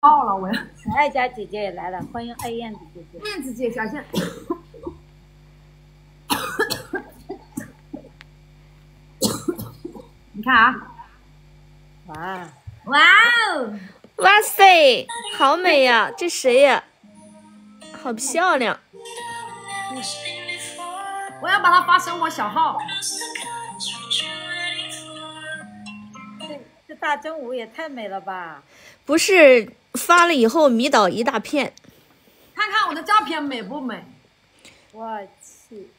爆了，我要小爱家姐姐也来了，欢迎爱燕子姐姐。燕子姐小心。你看啊，哇，哇哦，哇塞，好美呀！这谁呀？好漂亮。我要把它发生活小号。这这大中午也太美了吧！不是发了以后迷倒一大片，看看我的照片美不美？我去，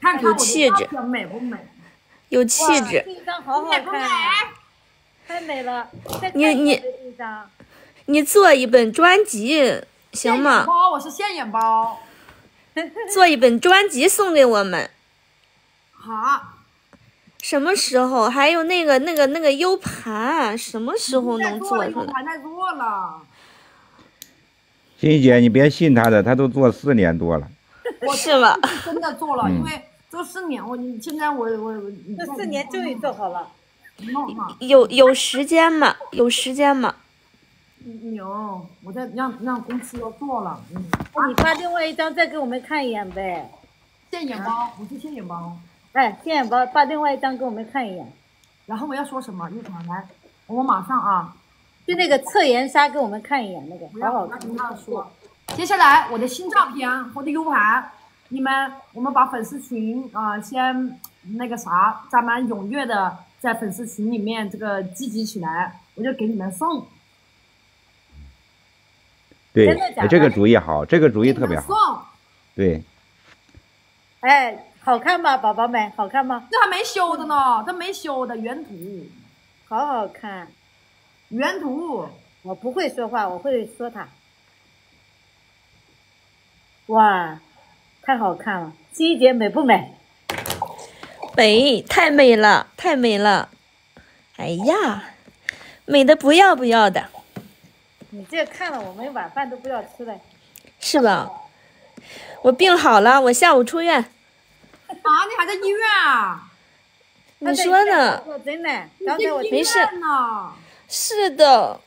看看我的有气质照片美不美？有气质。这一张好好美不美？看啊，太美了！你你你做一本专辑行吗？包，我是现眼包。做一本专辑送给我们，好，什么时候？还有那个那个那个 U 盘，什么时候能做出来？有盘在做了。欣怡姐，你别信他的，他都做四年多了。我是吧？真的做了，嗯因为做四年，我你现在我我我这四年终于做好了。有有时间吗？有时间吗？有，我在让让公司要做了。嗯，你发另外一张再给我们看一眼呗。现眼包我是现眼包。哎，现眼包发另外一张给我们看一眼，然后我要说什么？一团来，我马上啊，就那个侧颜纱给我们看一眼，那个好好看。我要跟他说。接下来我的新照片，我的 U 盘，你们我们把粉丝群啊、先那个啥，咱们踊跃的在粉丝群里面这个积极起来，我就给你们送。对真的假，的这个主意好，这个主意特别好。送，对，哎，好看吗，宝宝们？好看吗？这还没修的呢，这没修的原图，好好看。原图。我不会说话，我会说它。哇，太好看了！欣怡姐美不美？美，太美了，太美了！哎呀，美的不要不要的，你这看了我们晚饭都不要吃了。是吧？我病好了，我下午出院。啊，你还在医院啊？你说呢？真的，刚才我没事呢。是的，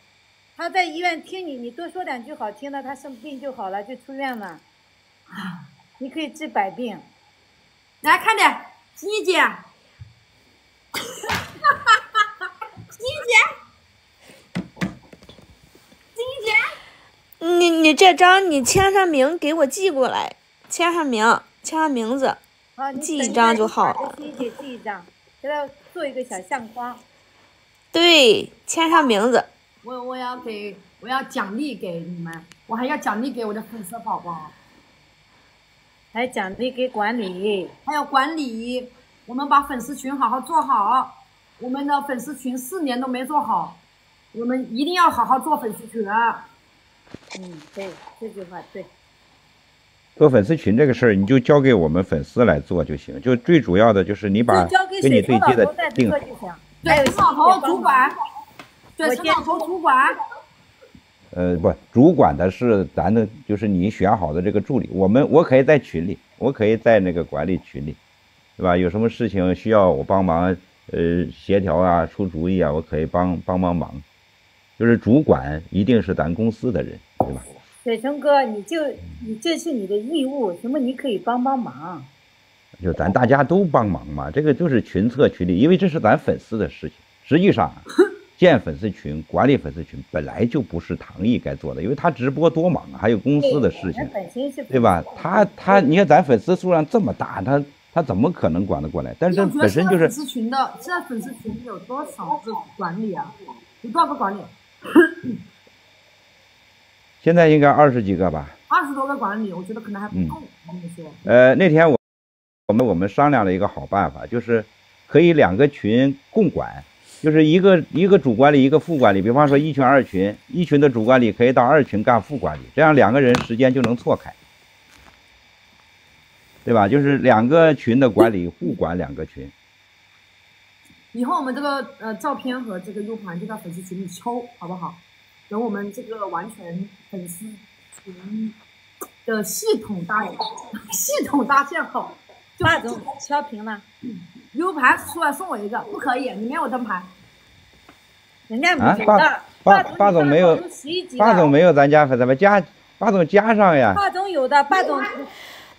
他在医院听你，你多说两句好听的，他生病就好了，就出院了。你可以治百病。来看点，欣怡姐，欣怡姐，欣怡姐，你你这张你签上名给我寄过来，签上名，签上名字。啊，你记一张就好了欣姐寄一张，给他做一个小相框。对，签上名字。我我要给我要奖励给你们，我还要奖励给我的粉丝宝宝，还奖励给管理，还有管理。我们把粉丝群好好做好，我们的粉丝群四年都没做好，我们一定要好好做粉丝群。嗯，对，这句话对。做粉丝群这个事儿，你就交给我们粉丝来做就行。就最主要的就是你把跟你对接的定好。对，陈老头主管，对，我监陈老头主管，呃，不，主管的是咱的，就是你选好的这个助理。我们我可以在群里，我可以在那个管理群里，对吧？有什么事情需要我帮忙，呃，协调啊，出主意啊，我可以帮帮帮忙。就是主管一定是咱公司的人，对吧？水成哥，你就你这是你的义务，什么你可以帮帮忙。就咱大家都帮忙嘛，这个就是群策群力，因为这是咱粉丝的事情。实际上，建粉丝群、管理粉丝群本来就不是唐毅该做的，因为他直播多忙啊，还有公司的事情对吧？他他，你看咱粉丝数量这么大，他他怎么可能管得过来？但是本身就是粉丝群的，现在粉丝群有多少个管理啊？有多少个管理？现在应该二十几个吧。二十多个管理，我觉得可能还不够。我跟你说，呃，那天我我们我们商量了一个好办法，就是可以两个群共管，就是一个一个主管理，一个副管理。比方说一群二群，一群的主管理可以到二群干副管理，这样两个人时间就能错开，对吧？就是两个群的管理互管两个群。以后我们这个呃照片和这个 U 盘就在粉丝群里抽，好不好？等我们这个完全粉丝群的系统搭系统搭建好，就霸总敲屏了，U 盘出来送我一个，不可以，你没有灯牌。人家啊霸有的。霸总霸总没有霸总，没有咱家粉，咱们加霸总加上呀。霸总有的，霸总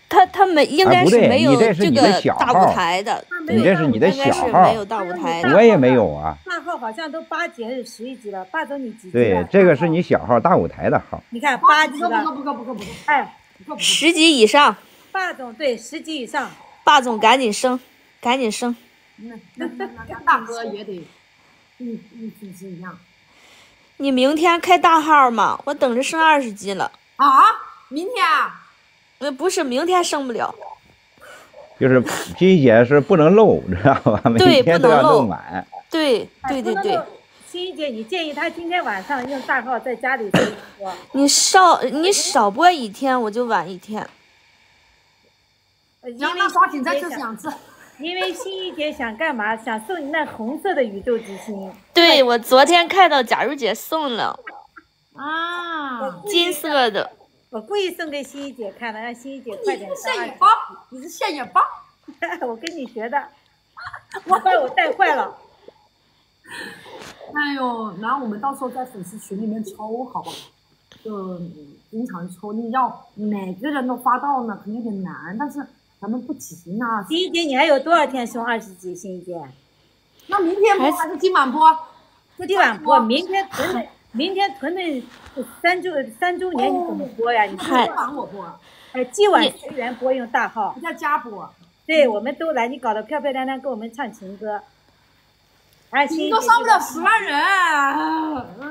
他他没应该是没有你这是你的个大舞台的，他没你这是你的应该是小号没有大舞台的。我也没有啊。大号好像都八级还是十一级了，霸总你几级对了？，这个是你小号大舞台的号。你看八不够不够级了，不够不够不够，哎，不够不够。十级以上，霸总对十级以上，霸总赶紧升，赶紧升。那那大哥也得，嗯嗯，粉丝一样你明天开大号吗？我等着升二十级了。啊！明天啊，呃，不是，明天升不了。就是金姐是不能漏，知道吧？对不能漏满。对对对对，欣姐，你建议他今天晚上用大号在家里播一播。你少你少播一天，我就晚一天。呃因为抓紧在欣怡姐想这两次。因为心怡姐想干嘛？想送你那红色的宇宙之心，对我昨天看到假如姐送了 啊！金色的，我故意送给心怡姐看的，让心怡姐快你点你是现眼包，你是现眼包。我跟你学的，我把我带坏了。哎呦，然后我们到时候在粉丝群里面抽，好不好？就经常抽，你要每个人都发到呢，可能有点难，但是咱们不急呢。新一姐，你还有多少天送二十级？新一姐，那明天播还是今晚播？今晚播，明天屯的，明天屯的三周三周年，你怎么播呀？你今嗨晚我播，哎，今晚随缘播用大号我，在家播。对，我们都来，你搞得漂漂亮亮，给我们唱情歌。哎，欣你都上不了十万人。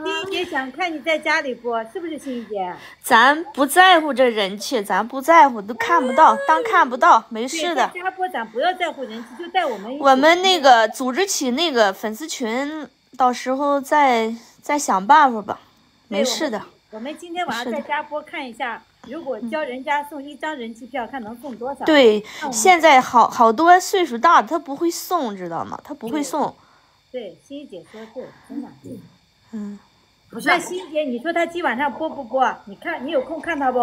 欣怡姐想看你在家里播，是不是欣怡姐？咱不在乎这人气，咱不在乎，都看不到，当看不到，没事的。在家播咱不要在乎人气，就带我们。我们那个组织起那个粉丝群，到时候再再想办法吧，没事的。我们今天晚上在家播看一下，如果教人家送一张人气票，看能送多少？，对现在好好多岁数大的他不会送，知道吗？他不会送。对，欣怡姐说对，真的。嗯，不是那欣怡姐，你说她今晚上播不播？你看，你有空看她不？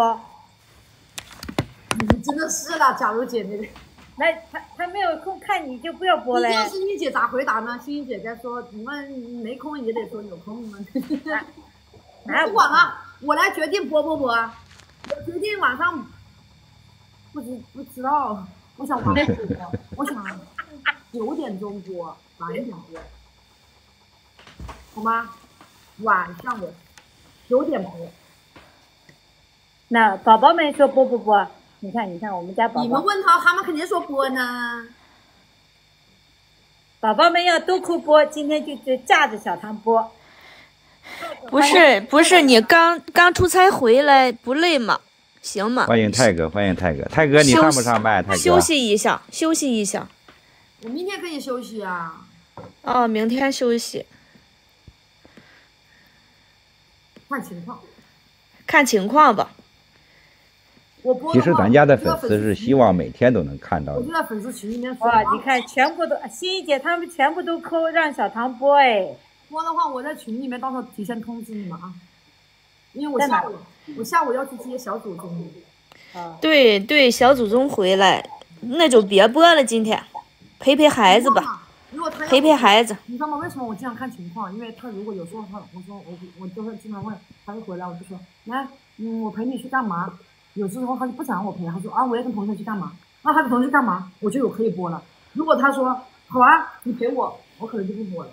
你真的是了，假如姐那个。那她她没有空看，你就不要播了。你要欣怡姐咋回答呢？欣欣姐在说，你们没空也得说有空嘛。哪有 不管了，我来决定播不播。我决定晚上不知不知道，我想晚点播，我想九点钟播，晚一点播，好吗？晚上我九点播。那宝宝们说播不播？你看，你看，我们家宝你们，问他，他们肯定说播呢。宝宝们要都哭播，今天就就架着小唐播。不是不是，你刚刚出差回来不累吗？行吗？欢迎泰哥，欢迎泰哥，泰哥你上不上麦？泰哥，休息一下，休息一下。我明天可以休息啊。哦，明天休息，看情况。看情况吧。我播其实咱家的粉丝是希望每天都能看到我你就在粉丝群里面说哇，你看，全部都欣怡姐他们全部都扣让小唐播哎。播的话，我在群里面到时候提前通知你们啊，因为我下午我下午要去接小祖宗。啊，对对，小祖宗回来，那就别播了，今天陪陪孩子吧，。如果他陪陪孩子。你知道吗？为什么我经常看情况？因为他如果有时候他我说我我就会经常问，他会回来我就说来，嗯，我陪你去干嘛？有时候他就不想让我陪，他说啊，我要跟同学去干嘛？那他跟同学干嘛？我就有可以播了。如果他说好啊，你陪我，我可能就不播了。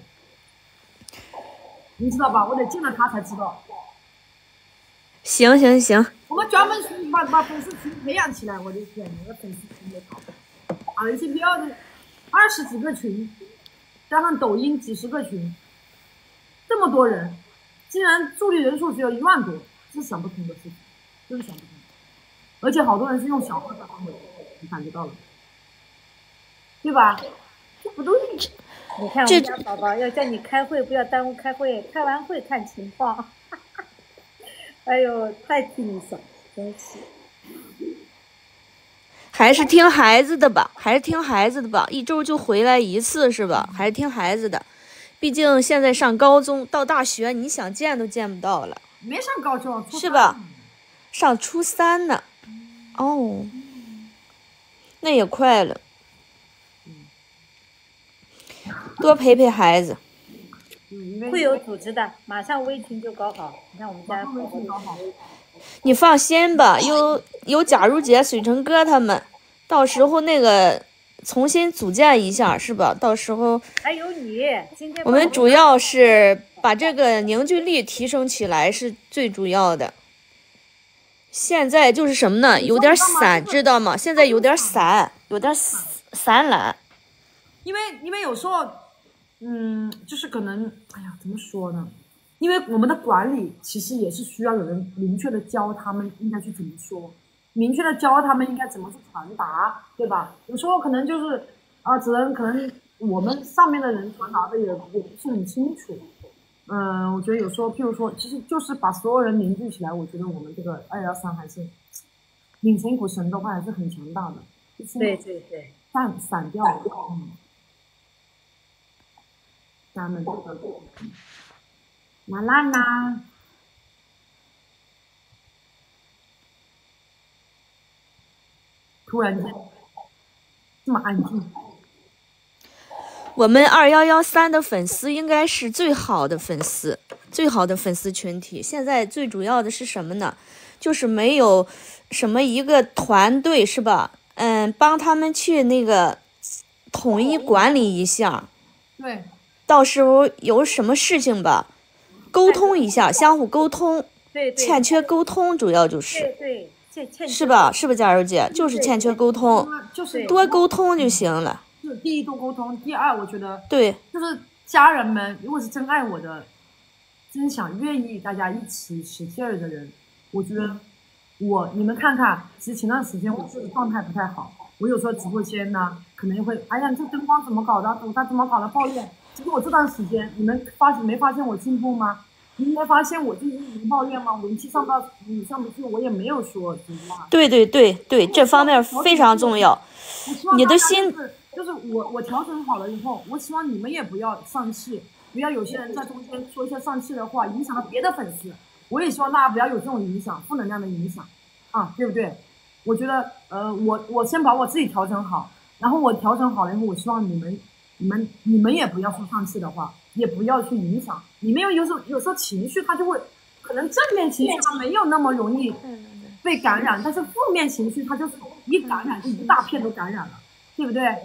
你知道吧？我得见了他才知道。行行行，我们专门群把把粉丝群培养起来，我的天，那个粉丝群也搞，打了一些标的，二十几个群，加上抖音几十个群，这么多人，竟然助力人数只有一万多，这是想不通的事情，真是想不通。而且好多人是用小号的方式，你感觉到了，对吧？这不都是你看我们家宝宝要叫你开会，不要耽误开会，开完会看情况。哎呦，太替你想，真是。还是听孩子的吧，还是听孩子的吧，一周就回来一次是吧？还是听孩子的，毕竟现在上高中到大学，你想见都见不到了，没上高中，是吧？上初三呢。哦，那也快了，多陪陪孩子。会有组织的，马上微群就搞好。你看我们家微群搞好你放心吧，有有贾如姐、水城哥他们，到时候那个重新组建一下是吧？到时候还有你，今天我们主要是把这个凝聚力提升起来是最主要的。现在就是什么呢？有点散，知道吗？现在有点散，有点散散懒。因为因为有时候，嗯，就是可能，哎呀，怎么说呢？因为我们的管理其实也是需要有人明确的教他们应该去怎么说，明确的教他们应该怎么去传达，对吧？有时候可能就是啊，只能可能我们上面的人传达的也也不是很清楚。嗯，我觉得有时候，譬如说，其实就是把所有人凝聚起来，我觉得我们这个二幺三还是拧成一股绳的话，还是很强大的。对对对，散散掉了，嗯，咱们这个麻辣呢？突然间这么安静，我们二幺幺三的粉丝应该是最好的粉丝，最好的粉丝群体。现在最主要的是什么呢？就是没有什么一个团队是吧？嗯，帮他们去那个统一管理一下，对，到时候有什么事情吧，沟通一下，相互沟通。对对，欠缺沟通，主要就是对对，欠欠是吧？是不是佳柔姐？就是欠缺沟通，就是多沟通就行了。就第一多沟通，第二我觉得对，就是家人们，如果是真爱我的，真想愿意大家一起使劲儿的人，我觉得我你们看看，其实前段时间我自己状态不太好，我有时候直播间呢，可能会，哎呀，这灯光怎么搞的，舞台怎么搞的，抱怨。结果我这段时间，你们发现没发现我进步吗？你没发现我最近一直抱怨吗？我人气上到你上不去，我也没有说实话。对对对对，这方面非常重要。我希望你的心就是就是我我调整好了以后，我希望你们也不要丧气，不要有些人在中间说一些丧气的话，影响了别的粉丝。我也希望大家不要有这种影响，负能量的影响，啊，对不对？我觉得呃，我我先把我自己调整好，然后我调整好了以后，我希望你们你们你们也不要说放弃的话，也不要去影响你们，有有时候有时候情绪它就会可能正面情绪它没有那么容易被感染，但是负面情绪它就是一感染就一大片都感染了，对不对？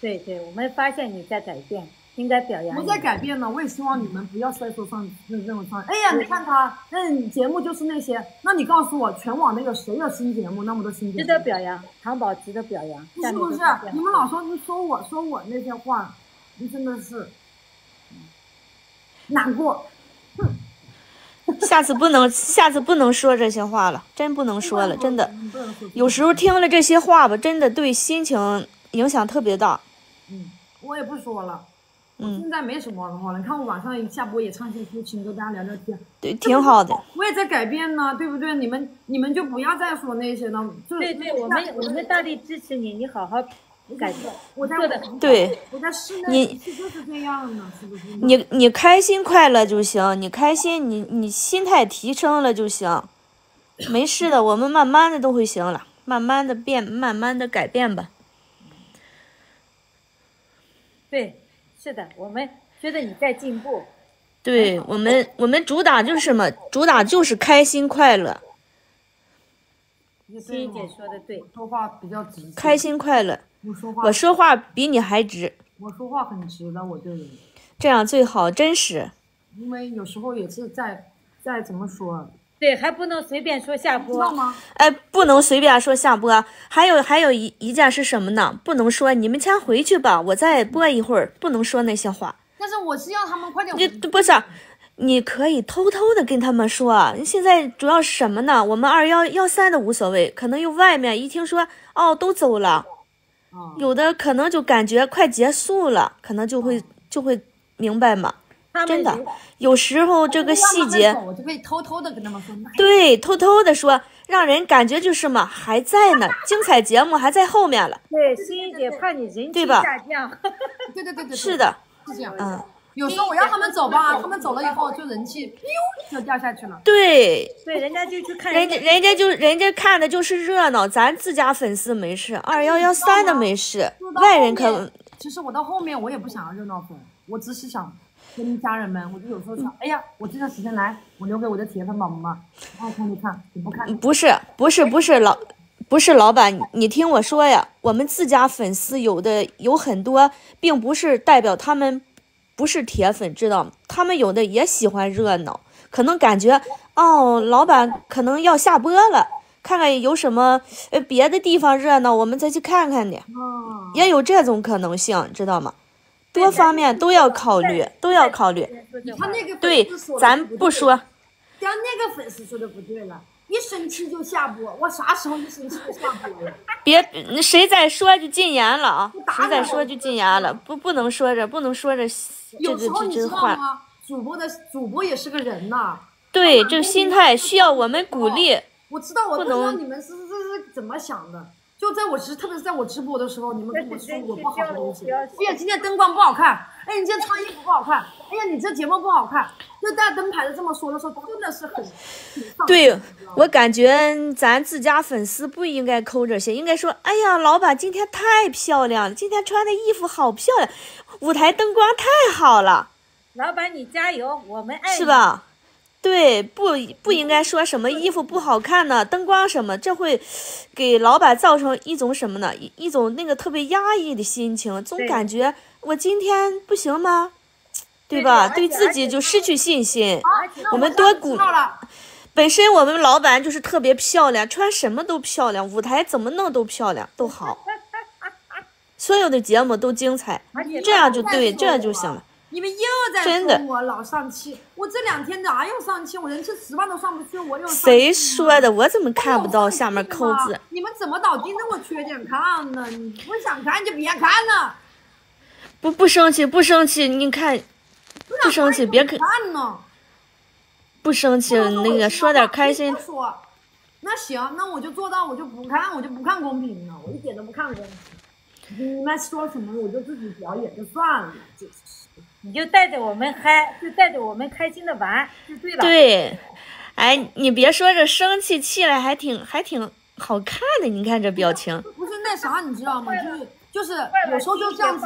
对对，我们发现你在改变，应该表扬你。我在改变呢，我也希望你们不要再说上那那种上。哎呀，你看他那节目就是那些，那你告诉我，全网那个谁有新节目那么多新节目值？得表扬，糖宝值得表扬。是不是？你们老说你说我说我那些话，你真的是难过。下次不能，下次不能说这些话了，真不能说了，真的。有时候听了这些话吧，真的对心情影响特别大。嗯，我也不说了。我嗯现在没什么话了，你看我晚上一下播也唱些抒情歌，大家聊聊天。对，挺好的。我也在改变呢，对不对？你们你们就不要再说那些了。就是对对，我们我们大力支持你，你好好改变。我的对，我在室你内是就是这样的，是不是？你你开心快乐就行，你开心，你你心态提升了就行，没事的，我们慢慢的都会行了，慢慢的变，慢慢的改变吧。对，是的，我们觉得你在进步。对我们，我们主打就是什么？主打就是开心快乐，欣怡姐说的对，说话比较直，开心快乐。我说话我说话比你还直，我说话很直的，我对人，这样最好，真实。因为有时候也是在在怎么说，对，还不能随便说下播。知道吗？哎，不能随便说下播。还有还有一一件是什么呢？不能说你们先回去吧，我再播一会儿，不能说那些话。但是我是要他们快点你回，不是，你可以偷偷的跟他们说。现在主要是什么呢？我们二幺幺三的无所谓，可能有外面一听说哦都走了，啊，有的可能就感觉快结束了，可能就会就会明白嘛。真的，有时候这个细节，我就可以偷偷的跟他们说，对，偷偷的说，让人感觉就是嘛还在呢，精彩节目还在后面了。对欣怡姐怕你人气对吧下降。对对对对，是，的，是这样。嗯，有时候我让他们走吧，他们走了以后就人气咻就掉下去了。对，对，人家就去看人家人家就人家看的就是热闹，咱自家粉丝没事，二幺幺三的没事，外人可其实我到后面我也不想要热闹粉，我只是想跟家人们，我就有时候想，哎呀，我这段时间来，我留给我的铁粉宝宝们，爱看就看，你不看不是不是不是老不是老板，你你听我说呀，我们自家粉丝有的有很多，并不是代表他们不是铁粉，知道吗？他们有的也喜欢热闹，可能感觉哦，老板可能要下播了，看看有什么呃别的地方热闹，我们再去看看去，啊，也有这种可能性，知道吗？多方面都要考虑，都要考虑。你看那个对咱不说，像那个粉丝说的不对了，一生气就下播，我啥时候一生气就下播了？别谁再说就禁言了啊谁再说就禁言了，不不能说着，不能说着这这有时候你知这这话。道吗？主播的主播也是个人呐、对，这个心态需要我们鼓励。我知道，我不不知道你们是是是怎么想的。就在我直，特别是在我直播的时候，你们跟我说我不好的东西。哎呀，今天灯光不好看，哎，你今天穿衣服不好看，哎呀，你这节目不好看。就大灯牌子这么说的时候，真的是很对我感觉咱自家粉丝不应该抠这些，应该说，哎呀，老板今天太漂亮了，今天穿的衣服好漂亮，舞台灯光太好了，老板你加油，我们爱你是？吧？对，不不应该说什么衣服不好看呢，灯光什么，这会给老板造成一种什么呢？一一种那个特别压抑的心情，总感觉我今天不行吗？对对吧？对自己就失去信心。我们多鼓。本身我们老板就是特别漂亮，穿什么都漂亮，舞台怎么弄都漂亮，都好，所有的节目都精彩，这样就对，这样就行了。你们又在说我老上气，我这两天哪有上气？我人气十万都上不去，我有谁说的？我怎么看不到下面扣字？你们怎么老盯着我缺点看呢？你不想看就别看了，不不生气，不生气，你看，不生气，别看，呢。不生气，那个说点开心那行，那我就做到，我就不看，我就不看公屏了，我一点都不看公屏。你们说什么我就自己表演就算了，就是你就带着我们嗨，就带着我们开心的玩就对了。对，哎，你别说这生气气来还挺还挺好看的，你看这表情。不是那啥，你知道吗？就是就是有时候就这样子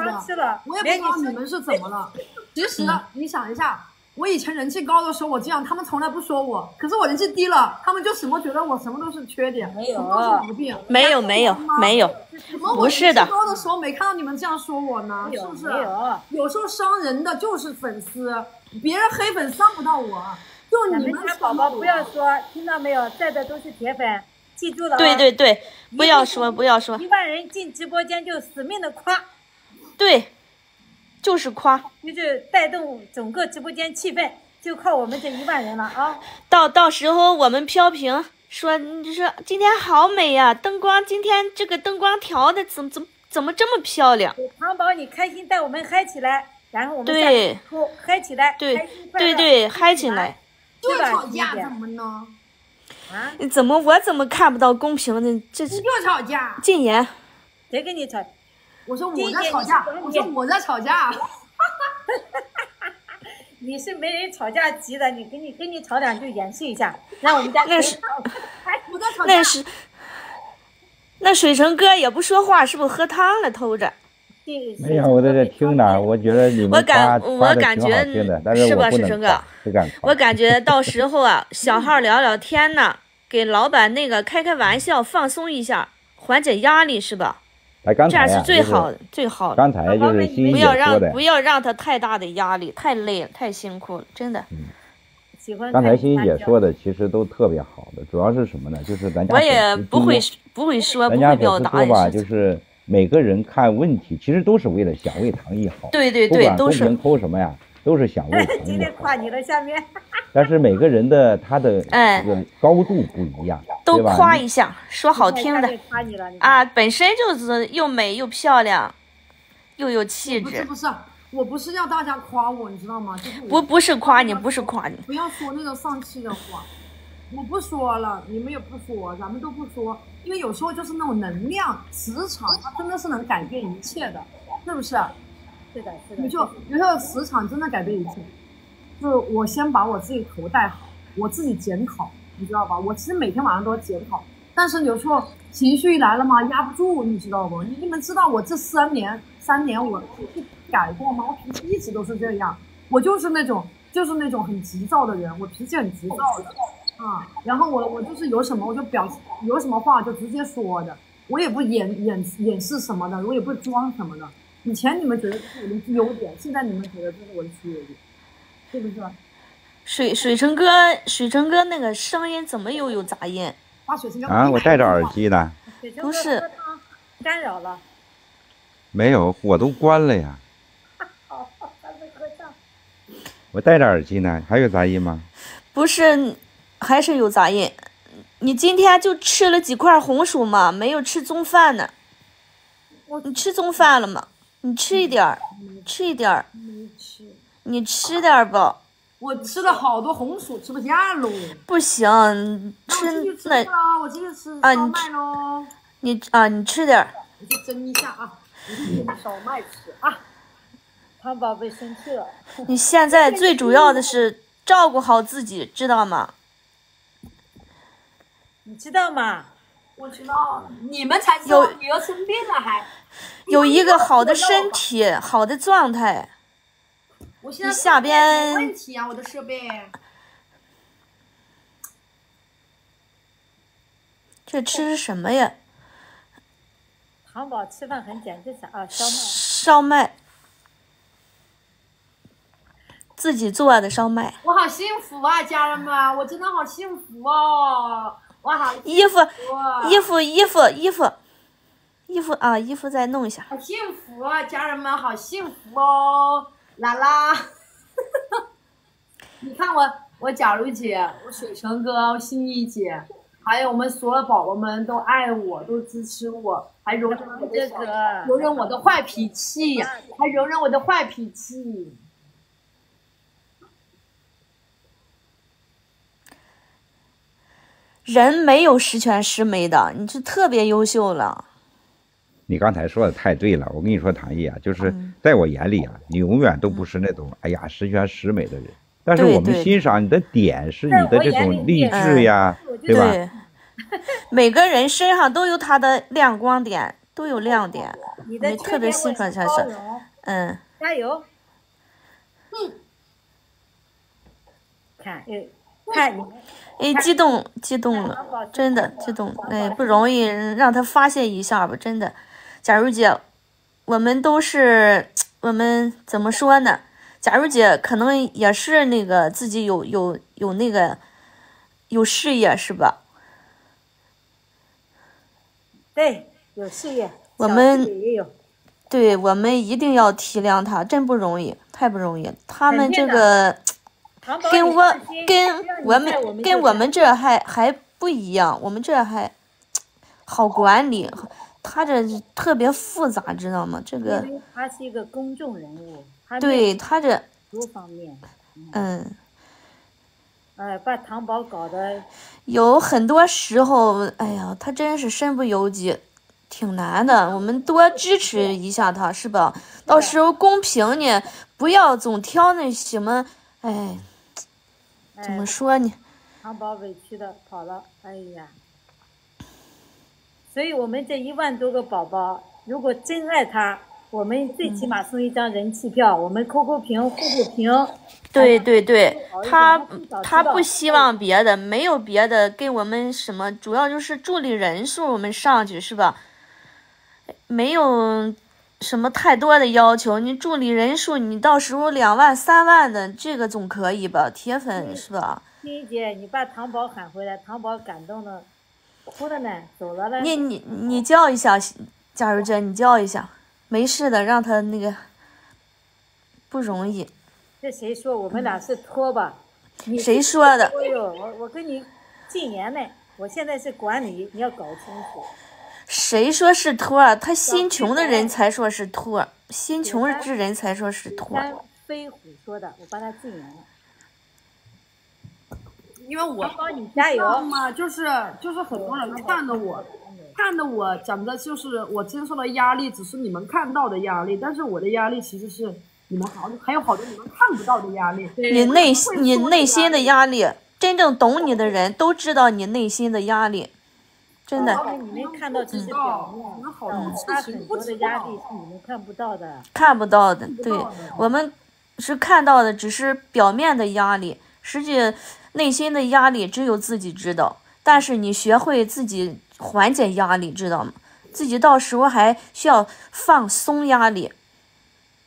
我也不知道你你们是怎么了。其实嗯你想一下，我以前人气高的时候，我这样，他们从来不说我；可是我人气低了，他们就什么觉得我什么都是缺点，没有什么都是毛病。没有没有没有，怎么我不是的人气高的时候没看到你们这样说我呢？是不是？有有时候伤人的就是粉丝，别人黑粉伤不到我，就你们家宝宝不要说，听到没有？在的都是铁粉，记住了啊。对对对，不要说不要说，一万人进直播间就死命的夸，对，就是夸。就是带动整个直播间气氛，就靠我们这一万人了啊！到到时候我们飘屏说，你说今天好美呀、灯光今天这个灯光调的怎么怎么怎么这么漂亮？糖宝，你开心带我们嗨起来，然后我们对嗨起来，对对对，嗨起来！就对吧吵架怎么呢？啊！你怎么我怎么看不到公屏呢？这是就吵架。禁言。谁跟你吵？我说我在吵架我说我在吵架。你是没人吵架急的，你跟你跟你吵两句演示一下，让我们家那是 我在吵架那。是 那水城哥也不说话，是不是喝汤了偷着？没有，我在这听呢，我觉得你我们夸感我感觉好听的，是是吧我不是成哥。我感觉到时候啊，小号聊聊天呢，给老板那个开开玩笑，放松一下，缓解压力，是吧？哎，刚这样是是最好的，最好的。刚才就是欣欣姐不要说的让不，要让他太大的压力，太累了，太辛苦了，真的。喜欢刚才欣欣姐说的其实都特别好的，主要是什么呢？就是咱家我也不会多不会说，不咱家粉会表达丝多吧，就是是每个人看问题，其实都是为了想为唐毅好。对对不对都是管公屏抠什么呀，都是想为唐 今。天夸你了，下面 但是每个人的他的哎这个高度不一样，都夸一下，说好听的夸你了你啊，本身就是又美又漂亮，又有气质。不是不是，我不是要大家夸我，你知道吗？就是不不是夸你，不是夸你，不要说那种丧气的话，我不说了，你们也不说，咱们都不说，因为有时候就是那种能量、磁场，它真的是能改变一切的，是不是？是的，是的，你就有时候磁场真的改变一切。就是我先把我自己头戴好，我自己检讨，你知道吧？我其实每天晚上都要检讨，但是有时候情绪一来了嘛，压不住，你知道不？你你们知道我这三年三年我去改过吗？我平时一直都是这样。我就是那种就是那种很急躁的人，我脾气很急躁的啊。然后我我就是有什么我就表有什么话就直接说的，我也不掩掩掩饰什么的，我也不装什么的。以前你们觉得这是我的优点，现在你们觉得这是我的缺点，是不是？水水城哥，水城哥那个声音怎么又有杂音？啊，我戴着耳机呢，不是干扰了。没有，我都关了呀，好，他在喝汤。我戴着耳机呢，还有杂音吗？不是，还是有杂音。你今天就吃了几块红薯吗，没有吃中饭呢。你吃中饭了吗？你吃一点儿，吃一点儿，没吃，你吃点儿吧。我吃了好多红薯，吃不下喽。不行，那我继续吃那我继续吃啊你烧麦喽。你啊，你吃点儿。我去蒸一下啊，你去蒸烧麦吃啊。汤宝贝生气了。你现在 最主要的是照顾好自己，知道吗？你知道吗？我知道，你们才知道有女儿生病了还。有一个好的身体，好的状态。我现在你下边没问题啊，我的设备。这吃什么呀？糖宝吃饭很简单，啊？烧麦。烧麦，自己做的烧麦。我好幸福啊，家人们，我真的好幸福哦，我好幸衣服，衣服，衣服，衣服，衣服啊！衣服再弄一下。好幸福啊，家人们好幸福哦，啦啦。你看我，我假如姐，我水城哥，我心意姐，还有我们所有宝宝们都爱我，都支持我，还容忍我的这小个容忍我的坏脾气，还容忍我的坏脾气。人没有十全十美的，你是特别优秀了。你刚才说的太对了，我跟你说，唐毅啊，就是嗯在我眼里啊，你永远都不是那种哎呀十全十美的人，但是我们欣赏你的点是你的这种励志呀，对吧？对，每个人身上都有他的亮光点，都有亮点。你的特别欣赏他是，嗯，加油。嗯。看，哎，看你，哎，激动，激动了，真的激动，哎，不容易，让他发泄一下吧，真的。假如姐，我们都是，我们怎么说呢？假如姐可能也是那个自己有有有那个有事业是吧？对，有事业，我们也有。对，我们一定要体谅他，真不容易，太不容易了。他们这个 跟我跟我们跟我们这还还不一样，我们这还 好管理，他这特别复杂，知道吗？这个因为他是一个公众人物，他对他这多方面，嗯，哎，把糖宝搞得有很多时候，哎呀，他真是身不由己，挺难的。我们多支持一下他，是吧？到时候公平呢，不要总挑那什么，哎，怎么哎，说呢？糖宝委屈的跑了，哎呀。所以我们这一万多个宝宝，如果真爱他，我们最起码送一张人气票，我们扣扣屏、互互屏。对对对他他不希望别的，没有别的，给我们什么，主要就是助理人数我们上去是吧？没有什么太多的要求，你助理人数你到时候两万三万的这个总可以吧？铁粉是吧？欣怡姐，你把糖宝喊回来，糖宝感动的哭的呢，走了呗。你你你叫一下，贾如珍，你叫一下，没事的，让他那个不容易。这谁说我们俩是拖吧？你谁说的？哎呦，我我跟你禁言呢，我现在是管理，你要搞清楚。谁说是托儿？他心穷的人才说是托儿，心穷之人才说是托儿。飞虎说的，我帮他禁言了。因为我帮，你加油！嘛？就是就是很多人看的我，看的我讲的就是我经受的压力，只是你们看到的压力，但是我的压力其实是你们好还有好多你们看不到的压力。你内你内心的压力，真正懂你的人都知道你内心的压力，真的你们看到只是表面，你们好多嗯他很多的压力。是你们看不到的。看不到的。对我们是看到的只是表面的压力，实际内心的压力只有自己知道。但是你学会自己缓解压力，知道吗？自己到时候还需要放松压力，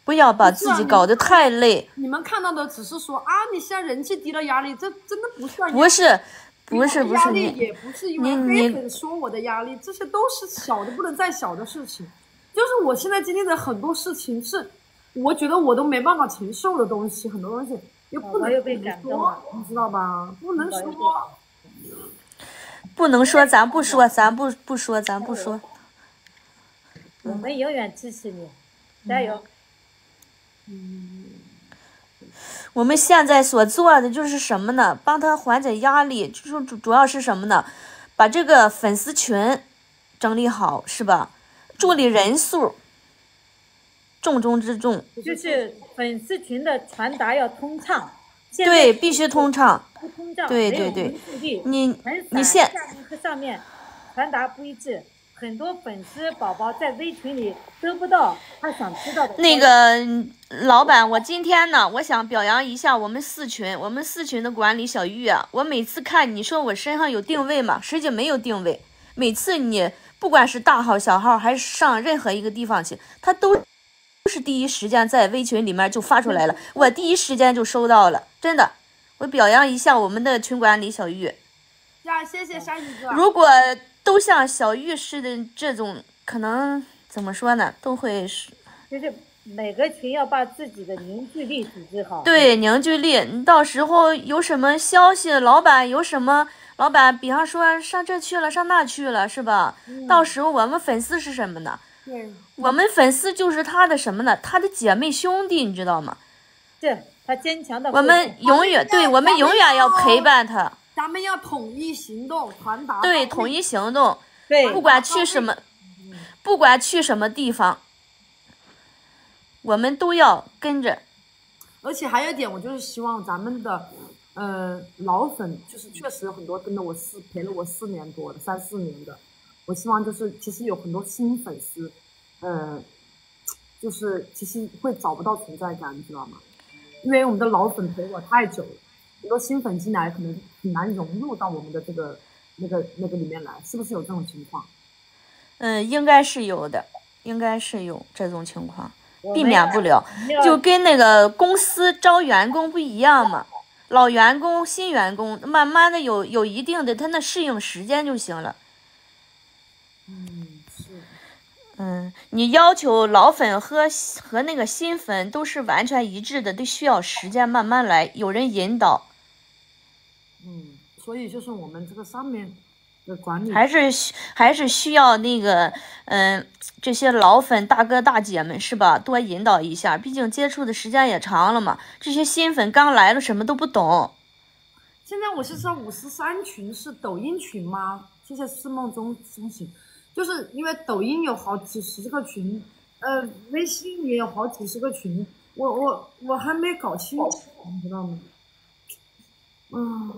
不要把自己搞得太累。你们看到的只是说啊，你现在人气低了，压力，这真的不算。不是，不是，不是你。也不是因为黑粉说我的压力，这些都是小的不能再小的事情。就是我现在经历的很多事情，是我觉得我都没办法承受的东西，很多东西又不能说，你知道吧？不能说，不能说，咱不说，咱不不说，咱不说。我们永远支持你，加油！嗯，我们现在所做的就是什么呢？帮他缓解压力，就是主主要是什么呢？把这个粉丝群整理好，是吧？助理人数重中之重，就是粉丝群的传达要通畅。对，必须通畅。不通畅，对对对，你你现下面和上面传达不一致。很多粉丝宝宝在微群里得不到他想知道的。那个老板，我今天呢，我想表扬一下我们四群，我们四群的管理小玉啊。我每次看你说我身上有定位吗？实际没有定位。每次你不管是大号小号，还是上任何一个地方去，他都都是第一时间在微群里面就发出来了，我第一时间就收到了，真的。我表扬一下我们的群管理小玉。呀，谢谢山雨哥。如果。都像小玉似的这种，可能怎么说呢？都会是，就是每个群要把自己的凝聚力组织好。对凝聚力，你到时候有什么消息，老板有什么，老板比方说上这去了，上那去了，是吧？到时候我们粉丝是什么呢？对，我们粉丝就是他的什么呢？他的姐妹兄弟，你知道吗？对，他坚强的。我们永远，对我们永远要陪伴他。咱们要统一行动，传达对，统一行动，对，不管去什么，不管去什么地方，我们都要跟着。而且还有一点，我就是希望咱们的，呃，老粉，就是确实有很多跟着我四陪了我四年多的，三四年的，我希望就是其实有很多新粉丝，呃，就是其实会找不到存在感，你知道吗？因为我们的老粉陪我太久了。很多新粉进来可能很难融入到我们的这个那个那个里面来，是不是有这种情况？嗯，应该是有的，应该是有这种情况，避免不了。就跟那个公司招员工不一样嘛，老员工、新员工，慢慢的有有一定的他那适应时间就行了。嗯，是。嗯，你要求老粉和和那个新粉都是完全一致的，都需要时间慢慢来，有人引导。嗯，所以就是我们这个上面的管理还是需还是需要那个嗯这些老粉大哥大姐们是吧？多引导一下，毕竟接触的时间也长了嘛。这些新粉刚来了，什么都不懂。现在我是说五十三群是抖音群吗？谢谢思梦中中心，就是因为抖音有好几十个群，呃，微信也有好几十个群，我我我还没搞清楚，你知道吗？嗯。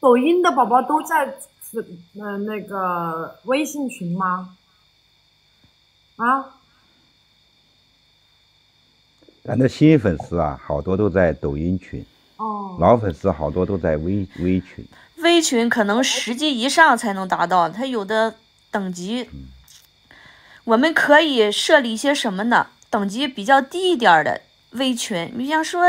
抖音的宝宝都在是呃那个微信群吗？啊？咱的新粉丝啊，好多都在抖音群。哦。老粉丝好多都在微微群。微群可能十级以上才能达到，他有的等级。我们可以设立一些什么呢？等级比较低一点的微群，你像说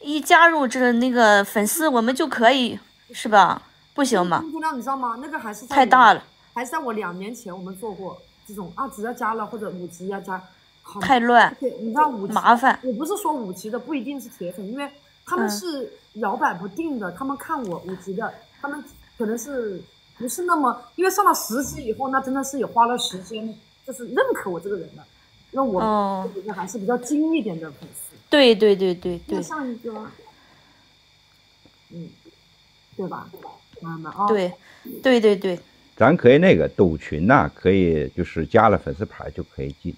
一加入这那个粉丝，我们就可以。是吧？不行吗？你知道吗？那个还是太大了。还是在我两年前我们做过这种啊，只要加了或者五级要加，太乱。你知道五级麻烦。我不是说五级的不一定是铁粉，因为他们是摇摆不定的。他们看我五级的，他们可能是不是那么，因为上了十级以后，那真的是也花了时间，就是认可我这个人了。那我我觉得还是比较精一点的粉丝。对对对对对。上一个，嗯。对吧？妈妈啊，对，对对对，咱可以那个抖群呐，可以就是加了粉丝牌就可以进，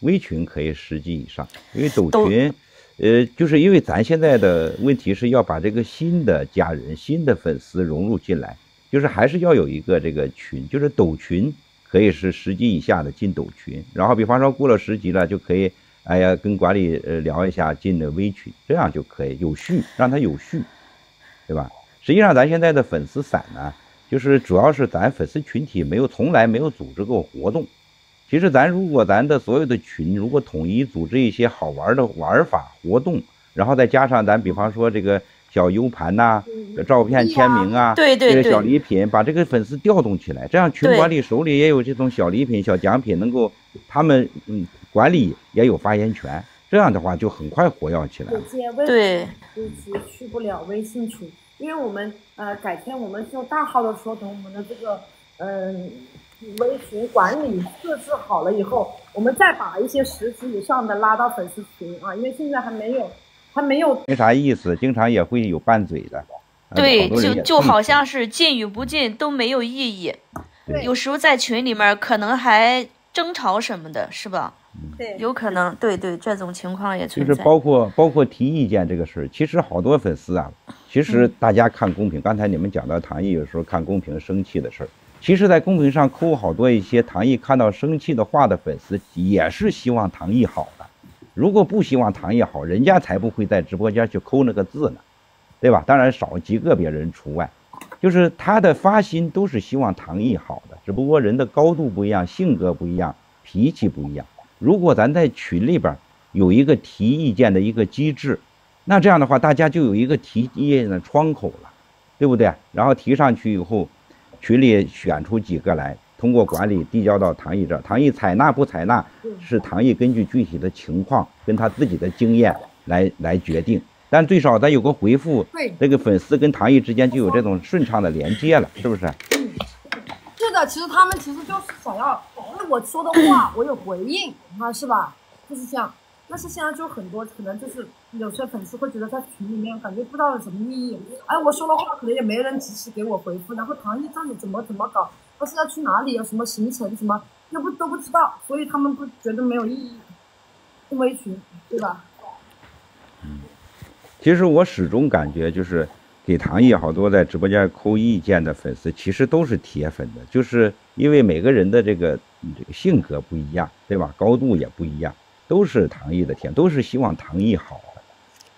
微群可以十级以上，因为抖群，呃，就是因为咱现在的问题是要把这个新的家人、新的粉丝融入进来，就是还是要有一个这个群，就是抖群可以是十级以下的进抖群，然后比方说过了十级了就可以，哎呀，跟管理呃聊一下进的微群，这样就可以有序，让他有序，对吧？实际上，咱现在的粉丝散呢，就是主要是咱粉丝群体没有从来没有组织过活动。其实，咱如果咱的所有的群如果统一组织一些好玩的玩法活动，然后再加上咱比方说这个小 U 盘呐、照片签名啊，对对这个小，礼品，把这个粉丝调动起来，这样群管理手里也有这种小礼品、小奖品，能够他们嗯管理也有发言权，这样的话就很快活跃起来了。对一直去不了微信群，因为我们呃改天我们做大号的时候，等我们的这个嗯、微群管理设置好了以后，我们再把一些十级以上的拉到粉丝群啊，因为现在还没有还没有没啥意思，经常也会有拌嘴的。呃对，就就好像是进与不进都没有意义，对有时候在群里面可能还争吵什么的，是吧？对，有可能，对对，这种情况也存在就是。包括包括提意见这个事儿，其实好多粉丝啊，其实嗯大家看公屏，刚才你们讲到唐毅有时候看公屏生气的事儿，其实，在公屏上扣好多一些唐毅看到生气的话的粉丝，也是希望唐毅好的。如果不希望唐毅好，人家才不会在直播间去抠那个字呢，对吧？当然少极个别人除外，就是他的发心都是希望唐毅好的，只不过人的高度不一样，性格不一样，脾气不一样。如果咱在群里边有一个提意见的一个机制，那这样的话，大家就有一个提意见的窗口了，对不对？然后提上去以后，群里选出几个来，通过管理递交到唐毅这儿，唐毅采纳不采纳，是唐毅根据具体的情况跟他自己的经验来来决定。但最少咱有个回复，对这个粉丝跟唐毅之间就有这种顺畅的连接了，是不是？嗯是的，其实他们其实就是想要，那我说的话我有回应啊，是吧？就是这样。但是现在就很多可能就是有些粉丝会觉得在群里面感觉不知道有什么意义，哎，我说的话可能也没人及时给我回复，然后唐毅到底怎么怎么搞，不是要去哪里，有什么行程什么，又不都不知道，所以他们不觉得没有意义，微群对吧？嗯其实我始终感觉就是给唐毅好多在直播间扣意见的粉丝，其实都是铁粉的，就是因为每个人的这个这个性格不一样，对吧？高度也不一样，都是唐毅的铁，都是希望唐毅好，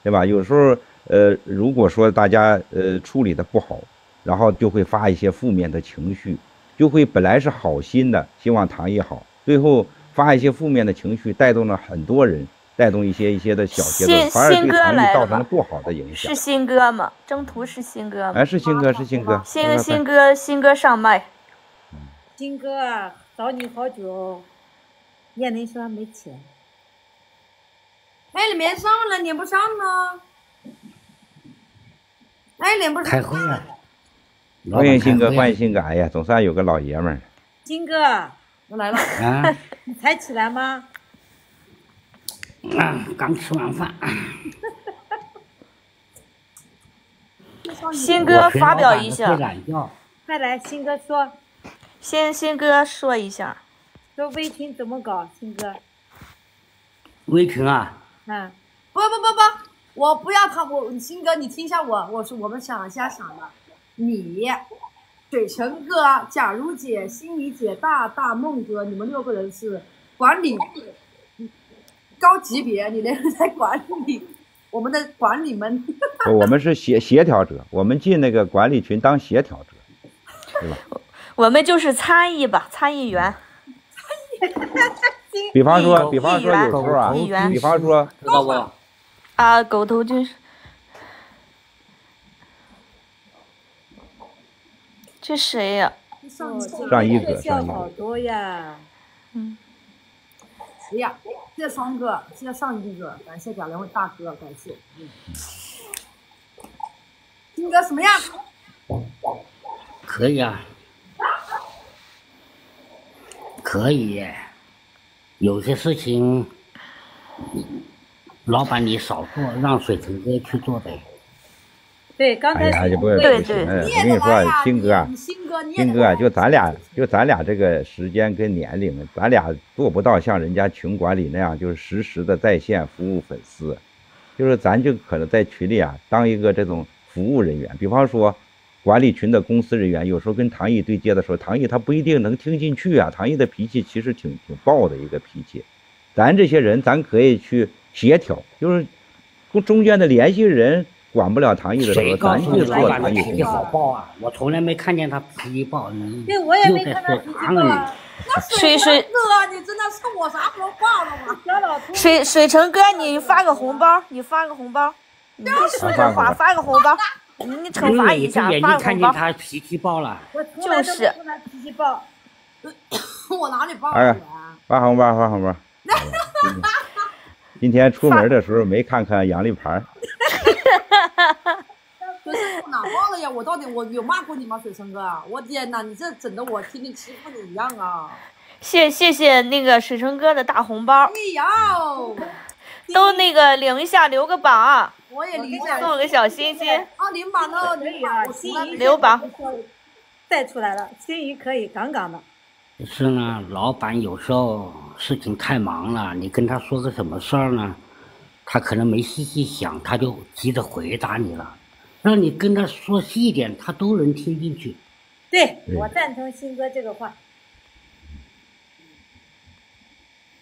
对吧？有时候呃，如果说大家呃处理的不好，然后就会发一些负面的情绪，就会本来是好心的，希望唐毅好，最后发一些负面的情绪，带动了很多人。带动一些一些的小节新奏，反而对唐毅造成了不好的影响是。新歌吗？征途是新歌吗？哎，是新歌，是新歌。新快新歌新歌上麦，新哥啊，找你好久。燕林说没钱，哎，你没上了，你不上呢？哎，连不上。开会啊！老欢迎新哥，欢迎新哥。哎呀，总算有个老爷们儿。金哥，我来了。啊！你才起来吗？啊，刚吃完饭。新哥发表一下。快来，新哥说先新哥说一下。说微群怎么搞？新哥，微群啊，嗯，不不不不，我不要他，我新哥，你听一下我，我说我们想瞎想的，你、水城哥、假如姐、心怡姐、大大梦哥，你们六个人是管理高级别，你连在管理我们的管理们，我们是协协调者，我们进那个管理群当协调者，对吧？我们就是参议吧，参议员。比方说，比方说有时候啊，比方说，知道不？啊，狗头军。这谁呀、上次上一个上一个好多呀。嗯哎呀，谢谢双哥，谢谢上一个，感谢两位大哥，感谢。嗯，金哥什么样？可以啊，可以。有些事情，老板你少做，让水城哥去做呗。对，刚哎呀，才是也不对对不行。哎，你也我跟你说啊，得来呀，新哥啊你，新哥，啊，就咱俩，就咱俩这个时间跟年龄，咱俩做不到像人家群管理那样，就是实时的在线服务粉丝。就是咱就可能在群里啊，当一个这种服务人员，比方说管理群的公司人员，有时候跟唐毅对接的时候，唐毅他不一定能听进去啊。唐毅的脾气其实挺挺暴的一个脾气，咱这些人咱可以去协调，就是中中间的联系人管不了唐毅的时候，咱去做唐毅板的脾气。好爆啊？我从来没看见他脾气暴，你对，我也没看他说脾气暴。那水水水哥，你真的是我啥时候挂了吗？小老秃，水水城哥，你发个红包，你发个红包，你说的话发个红包，你你惩罚一下发个红包。睛看见他脾气暴了？我从来都就是没看他脾气暴。我哪里报哎呀出来啊？发红包，发红包。今天出门的时候没看看阳历牌儿，可是我哪报了呀？我到底我有骂过你吗，水生哥？我天哪，你这整的我天天欺负你一样啊！谢谢谢那个水生哥的大红包，哎呀，都那个领一下留个榜，我也领一下。送个小心心。啊，零榜呢？可以啊，零榜我心仪留榜带出来了，心仪可以杠杠的。是呢，老板有时候事情太忙了，你跟他说个什么事儿呢，他可能没细细想，他就急着回答你了。让你跟他说细一点，他都能听进去。对对我赞同新哥这个话，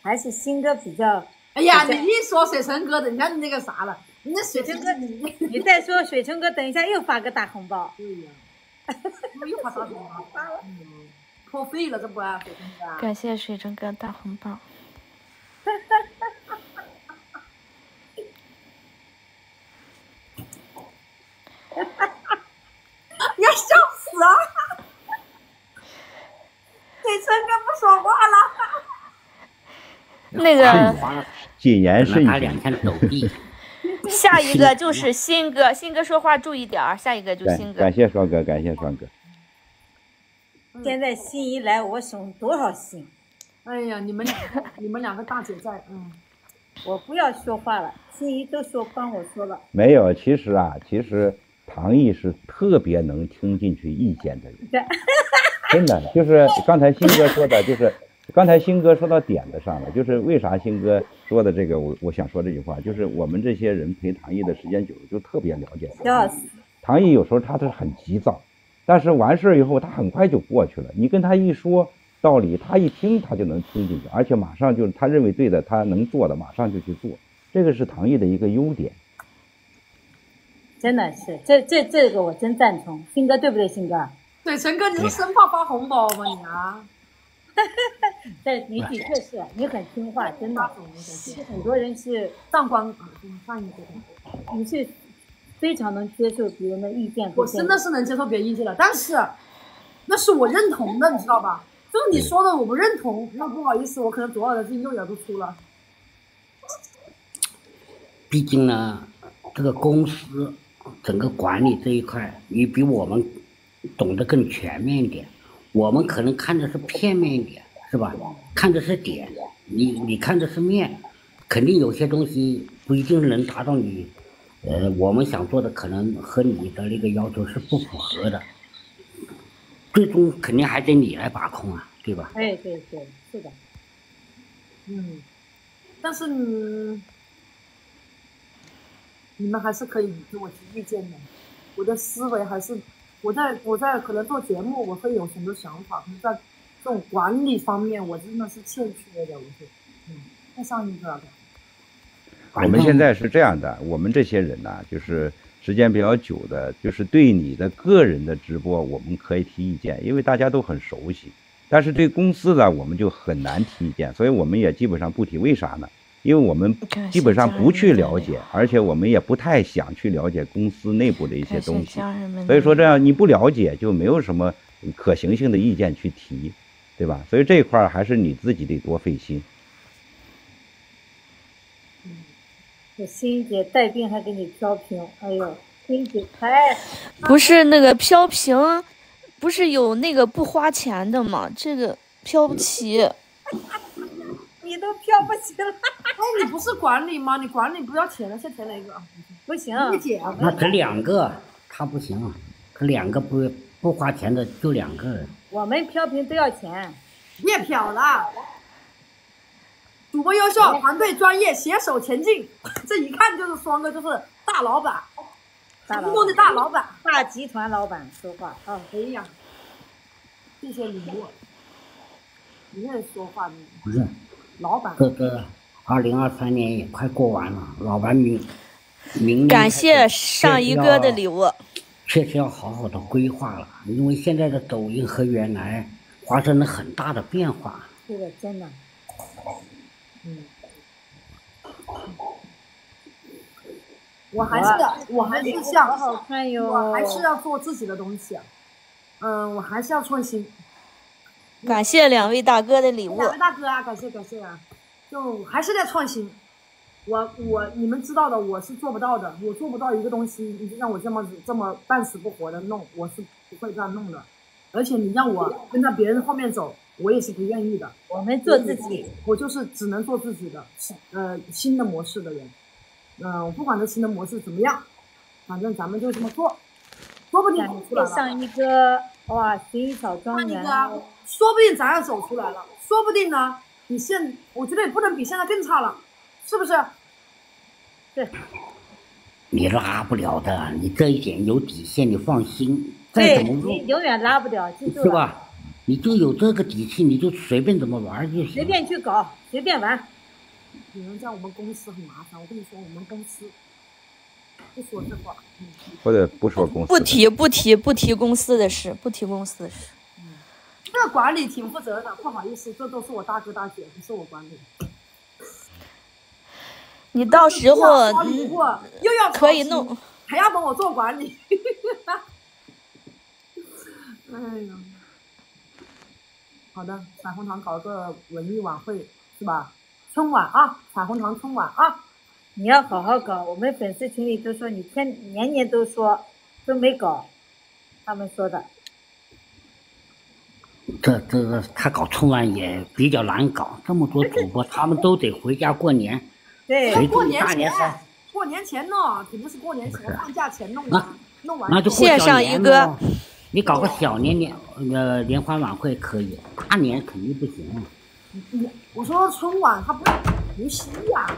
还是新哥比较。哎呀，你一说水城哥的，你看你那个啥了，你那水城哥你你再说水城哥，等一下又发个大红包。对呀，我又发大红包？发了，破费了这不啊？感谢水城哥大红包。你 要笑死啊！水生哥不说话了。那个谨言慎行。下一个就是 新哥，新哥说话注意点儿，下一个就新哥感感。谢双哥，感谢双哥。现在心仪来，我省多少心？哎呀，你们两个，你们两个大姐在，嗯，我不要说话了，心仪都说帮我说了。没有，其实啊，其实唐毅是特别能听进去意见的人，真的就是刚才新哥说的，就是刚才新哥说到点子上了，就是为啥新哥说的这个，我我想说这句话，就是我们这些人陪唐毅的时间久了，就特别了解他。笑死！唐毅有时候他是很急躁，但是完事儿以后他很快就过去了。你跟他一说道理，他一听他就能听进去，而且马上就是他认为对的，他能做的马上就去做，这个是唐毅的一个优点。真的是，这这这个我真赞同。新哥对不对？新哥，对，陈哥，你是生怕发红包吗你啊？对你的确是你很听话，真的。其实很多人是上官啊，上一个，你是非常能接受别人的意见和我真。的是能接受别人意见的，但是那是我认同的，你知道吧？就是你说的我不认同，那不好意思，我可能左耳朵进右耳朵出了。毕竟呢，这个公司整个管理这一块，你比我们懂得更全面一点。我们可能看的是片面一点，是吧？看的是点，你你看的是面，肯定有些东西不一定能达到你，呃，我们想做的可能和你的那个要求是不符合的。最终肯定还得你来把控啊，对吧？哎，对对，是的。嗯，但是你你们还是可以给我提意见的。我的思维还是我在我在可能做节目，我会有很多想法，可是在这种管理方面，我真的是欠缺的。我觉得，嗯，再上一个。我们现在是这样的，我们这些人呢、就是时间比较久的，就是对你的个人的直播，我们可以提意见，因为大家都很熟悉。但是对公司呢，我们就很难提意见，所以我们也基本上不提。为啥呢？因为我们基本上不去了解，而且我们也不太想去了解公司内部的一些东西。所以说这样你不了解，就没有什么可行性的意见去提，对吧？所以这一块儿还是你自己得多费心。我欣姐带病还给你飘屏，哎呦，欣姐太不是那个飘屏，不是有那个不花钱的吗？这个飘不起。你都飘不起了，哎，你不是管理吗？你管理不要钱的，先填哪一个啊？不行，那这两个他不行，他两个不不花钱的就两个人。我们飘屏都要钱。别飘了。主播优秀，团队专业，携手前进。这一看就是双哥，就是大老板，成功的大老板。大集团老板说话啊，哎呀，谢谢礼物。你也说话呢，不是老板。哥哥二零二三年也快过完了，老板明明年感谢上一哥的礼物。确实要好好的规划了，因为现在的抖音和原来发生了很大的变化。是的，真的。我还是我还是想好好看哟。我还是要做自己的东西，嗯，我还是要创新。感谢两位大哥的礼物两。位大哥啊，感谢感谢啊，就还是在创新。我我你们知道的，我是做不到的，我做不到一个东西，你就让我这么这么半死不活的弄，我是不会这样弄的。而且你让我跟在别人后面走，我也是不愿意的。我们做自己，我就是只能做自己的，呃，新的模式的人。嗯、我不管这新的模式怎么样，反正咱们就这么做，说不定感走出来了。谢上一个，哇，薰衣草庄园那个，啊，说不定咱要走出来了，说不定呢，你现我觉得也不能比现在更差了，是不是？对，你拉不了的，你这一点有底线，你放心。再对怎么用，你永远拉不了，记住了，是吧？你就有这个底气，你就随便怎么玩就行。随便去搞，随便玩。有人在我们公司很麻烦，我跟你说，我们公司不说这话，嗯，或者不说公不提不提不提公司的事，不提公司的事。这管理挺负责的，不好意思，这都是我大哥大姐，不是我管理。你到时候可以弄，还要帮我做管理。哎呀，好的，彩虹糖搞个文艺晚会是吧？春晚啊，彩虹糖春晚啊，你要好好搞，我们粉丝群里都说你天年年都说都没搞，他们说的。这这个他搞春晚也比较难搞，这么多主播，他们都得回家过年，对，谁过年前，过年前弄，肯定是过年前放假前弄的，弄完那就过年上一哥咯。你搞个小年年呃联欢晚会可以，大年肯定不行。你我说春晚它不是除夕呀、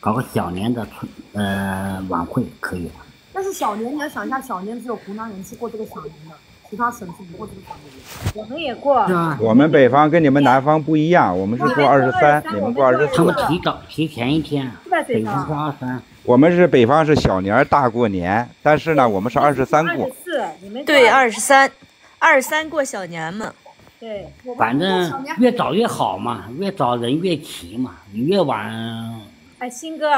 搞个小年的春呃晚会可以，但是小年你要想一下，小年只有湖南人是过这个小年的，其他省市不过这个小年的。我们也过是，吧？我们北方跟你们南方不一样，我们是过二十三，你们过二十他们。提早提前一天，北方超？是二三，我们是北方是小年儿大过年，但是呢，我们是二十三过二十。四，你们对，二十三，二十三过小年嘛。对，反正越早越好嘛，越早人越齐嘛，你越晚，哎，新哥，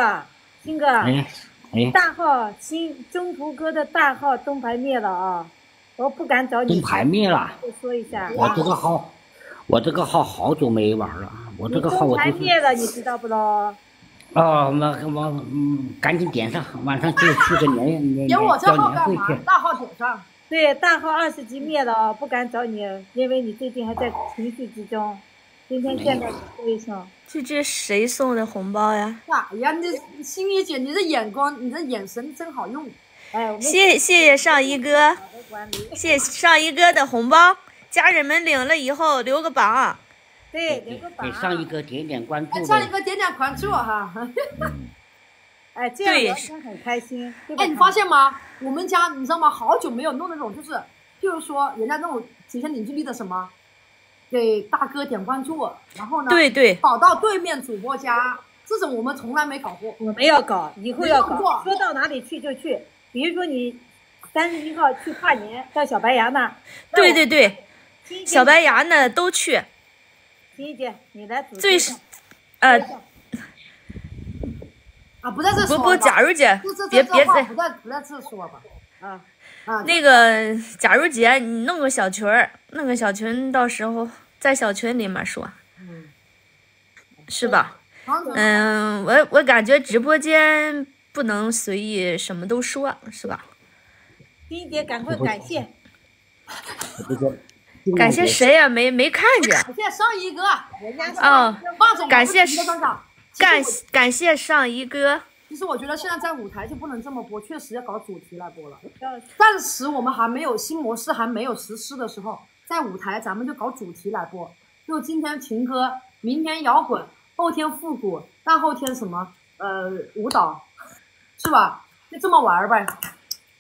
新哥，哎哎，大号新中途哥的大号灯牌灭了啊！我不敢找你灯牌灭了。就说一下，我这个号，我这个号好久没玩了，我这个号我就是牌灭了，你知道不咯？哦，那我嗯，赶紧点上，晚上就去个年年点我这交号干嘛年会去？。大号点上，对，大号二十级灭了啊，不敢找你，因为你最近还在情绪之中。今天见到你说一声，这这谁送的红包呀？哎呀，你心怡姐，你这眼光，你这眼神真好用。谢谢谢上一哥，谢谢上一哥的红包，家人们领了以后留个榜。对，留个榜给。上一哥点点关哎，注呗。上一哥点点关注哈。哎，这样对聊天很开心？哎，你发现吗？我们家你知道吗？好久没有弄那种，就是，譬如说人家那种体现凝聚力的什么，给大哥点关注，然后呢，对对，跑到对面主播家，这种我们从来没搞过。我们要搞，以后要没搞说到哪里去就去。比如说你三十一号去跨年到小白牙那，对对对，小白牙那都去，青一姐，你来组织最一下呃啊，不在这说。不不，假如姐别别在不在不在这说吧。啊，啊，那个假如姐你弄个小群儿，弄个小群，到时候在小群里面说，嗯，是吧？嗯，我我感觉直播间不能随意什么都说，是吧？第一姐赶快感谢，感谢谁呀、没没看见。感谢上一哥，人家哦，霸总感谢上场。其实感感谢上一哥，其实我觉得现在在舞台就不能这么播，确实要搞主题来播了。要暂时我们还没有新模式还没有实施的时候，在舞台咱们就搞主题来播。就今天情歌，明天摇滚，后天复古，大后天什么呃舞蹈，是吧？就这么玩儿呗。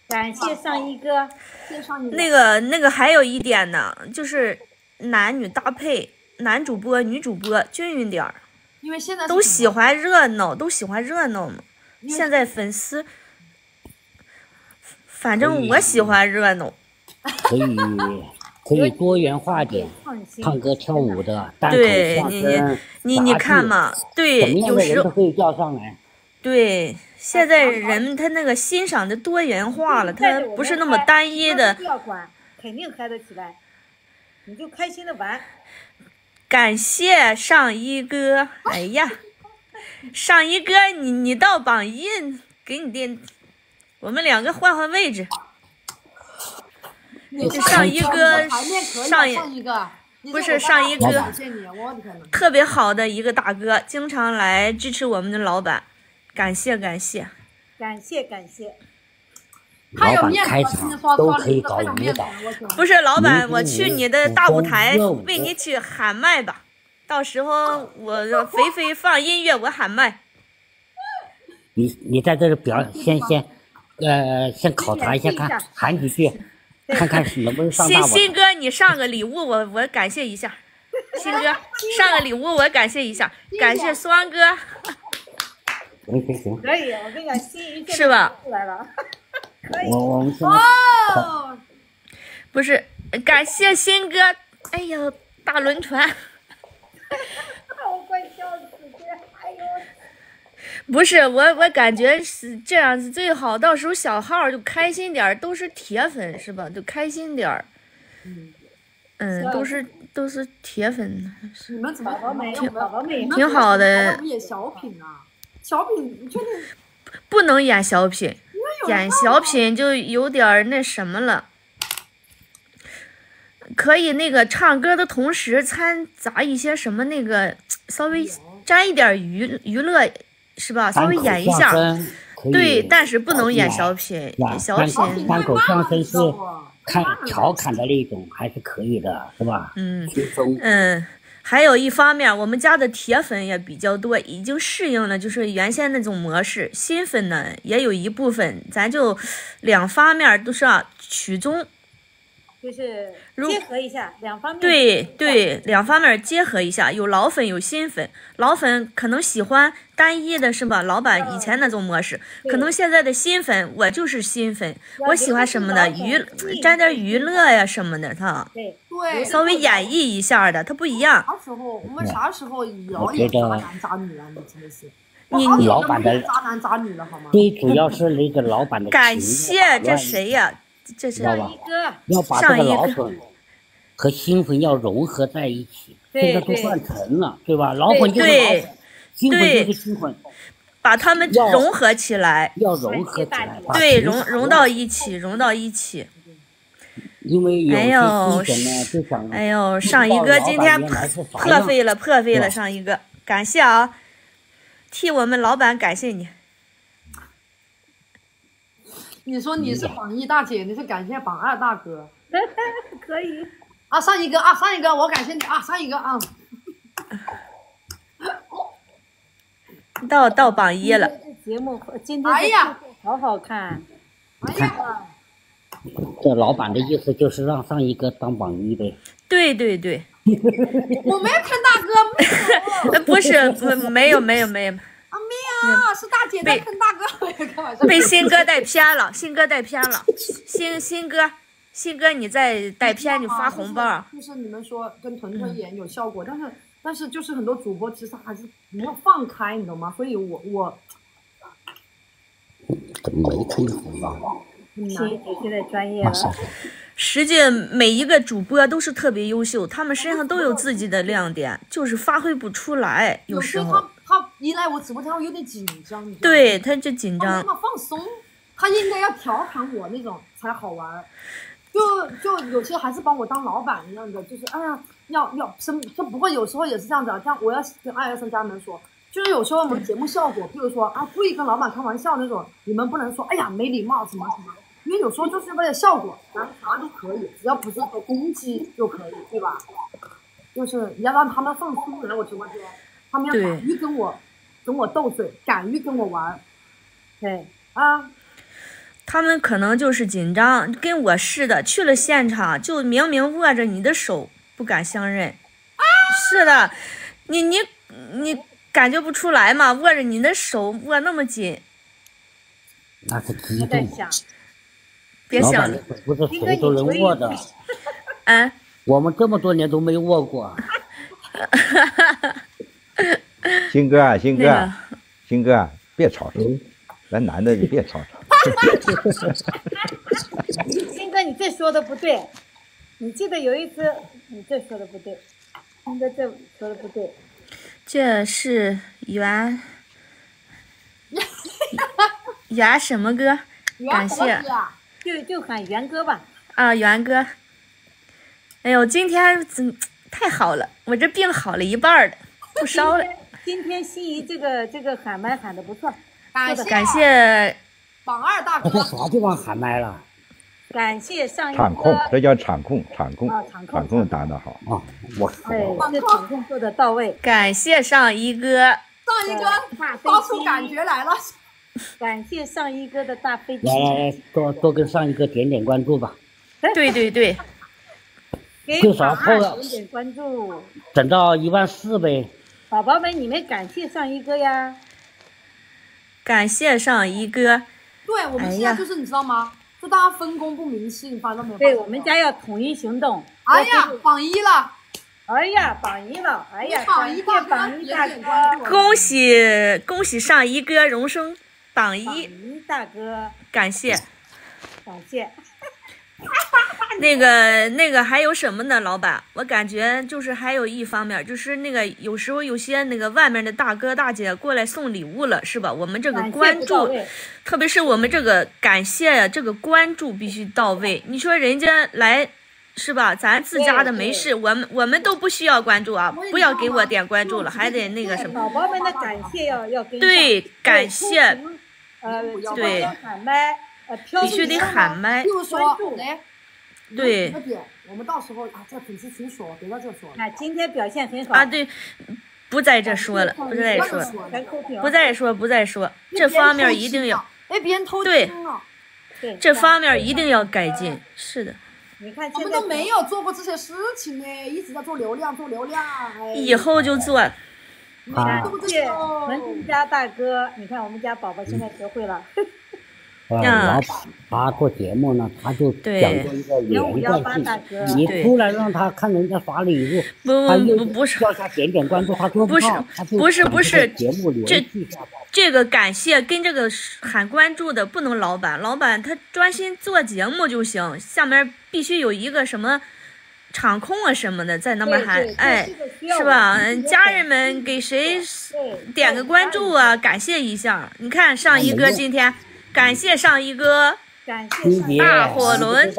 感谢上一哥，那个那个还有一点呢，就是男女搭配，男主播、女主播均匀点儿，因为现在都喜欢热闹，都喜欢热闹嘛。现在粉丝，反正我喜欢热闹。可以可以多元化点，唱歌跳舞的，单口相对你声，你你杂技看嘛，什对，么样有时候的人都可以叫上来。对，现在人他那个欣赏的多元化了，他不是那么单一的不。要管，肯定嗨得起来。你就开心的玩，感谢上一哥，哎呀，上一哥，你你到榜一，给你点，我们两个换换位置。上一个台面可以啊上一上一个，不是上一大大个感谢你，我的天呐。特别好的一个大哥，经常来支持我们的老板，感谢感谢。感谢感谢。都可以搞舞蹈。不是老板，我去你的大舞台为你去喊麦吧，到时候我肥肥放音乐，我喊麦。你你在这里表先先，呃，先考察一下，看喊几句，看看能不能上大新。新哥，你上个礼物，我我感谢一下。新哥上个礼物，我感谢一下，感谢双哥。行行行，可以，我跟你讲，心仪现在是吧出来了，可以。我我们现在哦，不是，感谢新哥。哎呦，大轮船，我快笑死了！哎呦，不是我，我感觉是这样子最好。到时候小号就开心点儿，都是铁粉是吧？就开心点儿。嗯，都是都是铁粉，你们怎么宝宝们，挺好的演小品啊，小品你确定？不能演小品，演小品就有点儿那什么了。可以那个唱歌的同时掺杂一些什么那个 稍微沾一点儿娱娱乐是吧？稍微演一下，对，但是不能演演小品，演小单品单口相声是啊看调侃的那种，还是可以的，是吧？嗯。嗯，还有一方面，我们家的铁粉也比较多，已经适应了就是原先那种模式。新粉呢也有一部分，咱就两方面都是啊取中。就是如结合一下两方面。对对，两方面结合一下，有老粉有新粉。老粉可能喜欢单一的是吧？老板以前那种模式，可能现在的新粉，我就是新粉，我喜欢什么的娱，沾点娱乐呀什么的，他对，对，稍微演绎一下的，他不一样。啥时候我们啥时候聊渣男渣女啊？你真的是，你我好久老板的渣男渣女了好吗？最主要是那个老板的感谢这谁呀？这是知道吧一哥，要把这个上一个老粉和新粉要融合在一起，现在都算成了，对吧？老粉就是老对粉，新粉对就是新粉，把他们融合起来，要融合起来，对，融融到一起，融到一起。因为有些呢就想，哎呦，上一个今天破费了，破费了，上一个，感谢啊，替我们老板感谢你。你说你是榜一大姐，你是感谢榜二大哥。可以。啊？上一个啊，上一个我感谢你啊，上一个啊，到到榜一了，这节目今天哎呀。这节目好好看，哎呀，这老板的意思就是让上一个当榜一呗。对对对，我没喷大哥，不是，不，没有没有没有，啊，没有，是大姐在坑大哥。被新哥 带偏了，新哥带偏了，新新哥，新哥你再带偏你发红包。就是就是你们说跟屯屯演有效果，但是但是就是很多主播其实还是没有放开，你懂吗？所以我我没看红包？很难。心姐现在专业了，实际每一个主播都是特别优秀，他们身上都有自己的亮点，就是发挥不出来，有时候一来我直播间，我有点紧张，对，他就紧张他么放松，他应该要调侃我那种才好玩儿。就就有些还是把我当老板一样的，就是哎呀，要要什就不过有时候也是这样子啊。像我要跟二幺三家人们说，就是有时候我们节目效果，比如说啊，故意跟老板开玩笑那种，你们不能说哎呀没礼貌什么什么，因为有时候就是为了效果，咱啥都可以，只要不是说攻击就可以，对吧？就是你要让他们放松来我直播间，他们要敢于跟我跟我斗嘴，敢于跟我玩儿对，啊。他们可能就是紧张，跟我似的，去了现场就明明握着你的手，不敢相认。是的，你你你感觉不出来吗？握着你的手握那么紧，那是激动。别想了不是谁都能握的，嗯，我们这么多年都没握过。鑫哥啊，鑫哥啊，鑫哥啊，别吵吵，咱男的就别吵吵。鑫哥，你这说的不对。你记得有一次，你这说的不对，鑫哥这说的不对。这是袁袁 什么哥？感谢啊，就就喊元哥吧。啊，元哥。哎呦，今天怎太好了，我这病好了一半了，不烧了。今天心仪这个这个喊麦喊的不错，感谢感谢榜二大哥。在，啥地方喊麦了？感谢上一场控，哥，这叫场控，场控啊场，控。场控打的好。啊，我对，这场控做的到位，感谢上一哥，上一个大飞发出机感觉来了。感谢上一哥的大飞机。来，来来，多多跟上一哥点点关注吧，对对对，给至少榜二破点点关注，整到一万四呗。宝宝们，你们感谢上一哥呀！感谢上一哥。对我们现在就是你知道吗？就大家分工不明细，你发现没有？对我们家要统一行动。哎呀，榜一了，哎呀，榜一了！哎呀，榜一大哥榜一大哥，恭喜恭喜上一哥荣升榜一大哥，感谢。感谢。那个那个还有什么呢，老板？我感觉就是还有一方面，就是那个有时候有些那个外面的大哥大姐过来送礼物了，是吧？我们这个关注，特别是我们这个感谢呀，这个关注必须到位。你说人家来。是吧？咱自家的没事，我们我们都不需要关注啊，不要给我点关注了，还得那个什么。宝宝们的感谢要要跟。对，感谢，呃，对必须得喊麦关注，来，对我们到时候啊，在粉丝群说，别在这说了。那今天表现很好啊，对，不在这说了，不在这说了。不再说，不再说，这方面一定要，哎，别人偷对听了，对这方面一定要改进。是的，你看我们都没有做过这些事情呢，一直在做流量，做流量。哎，以后就做。没啊做这谢个文家大哥，你看我们家宝宝现在学会了，呃，嗯老板他做节目呢，他就对讲究一个连贯大哥性。你对突然让他看人家发礼物，不他又不不是掉下点点关注，他做不是到，他就不是不是个节目联这系下来。这个感谢跟这个喊关注的不能老板，老板他专心做节目就行，下面必须有一个什么场控啊什么的在那边喊对对，对哎是吧？家人们给谁对，点个关注啊，感谢一下。你看上一哥今天感谢上一哥，感谢上一哥，大火轮。你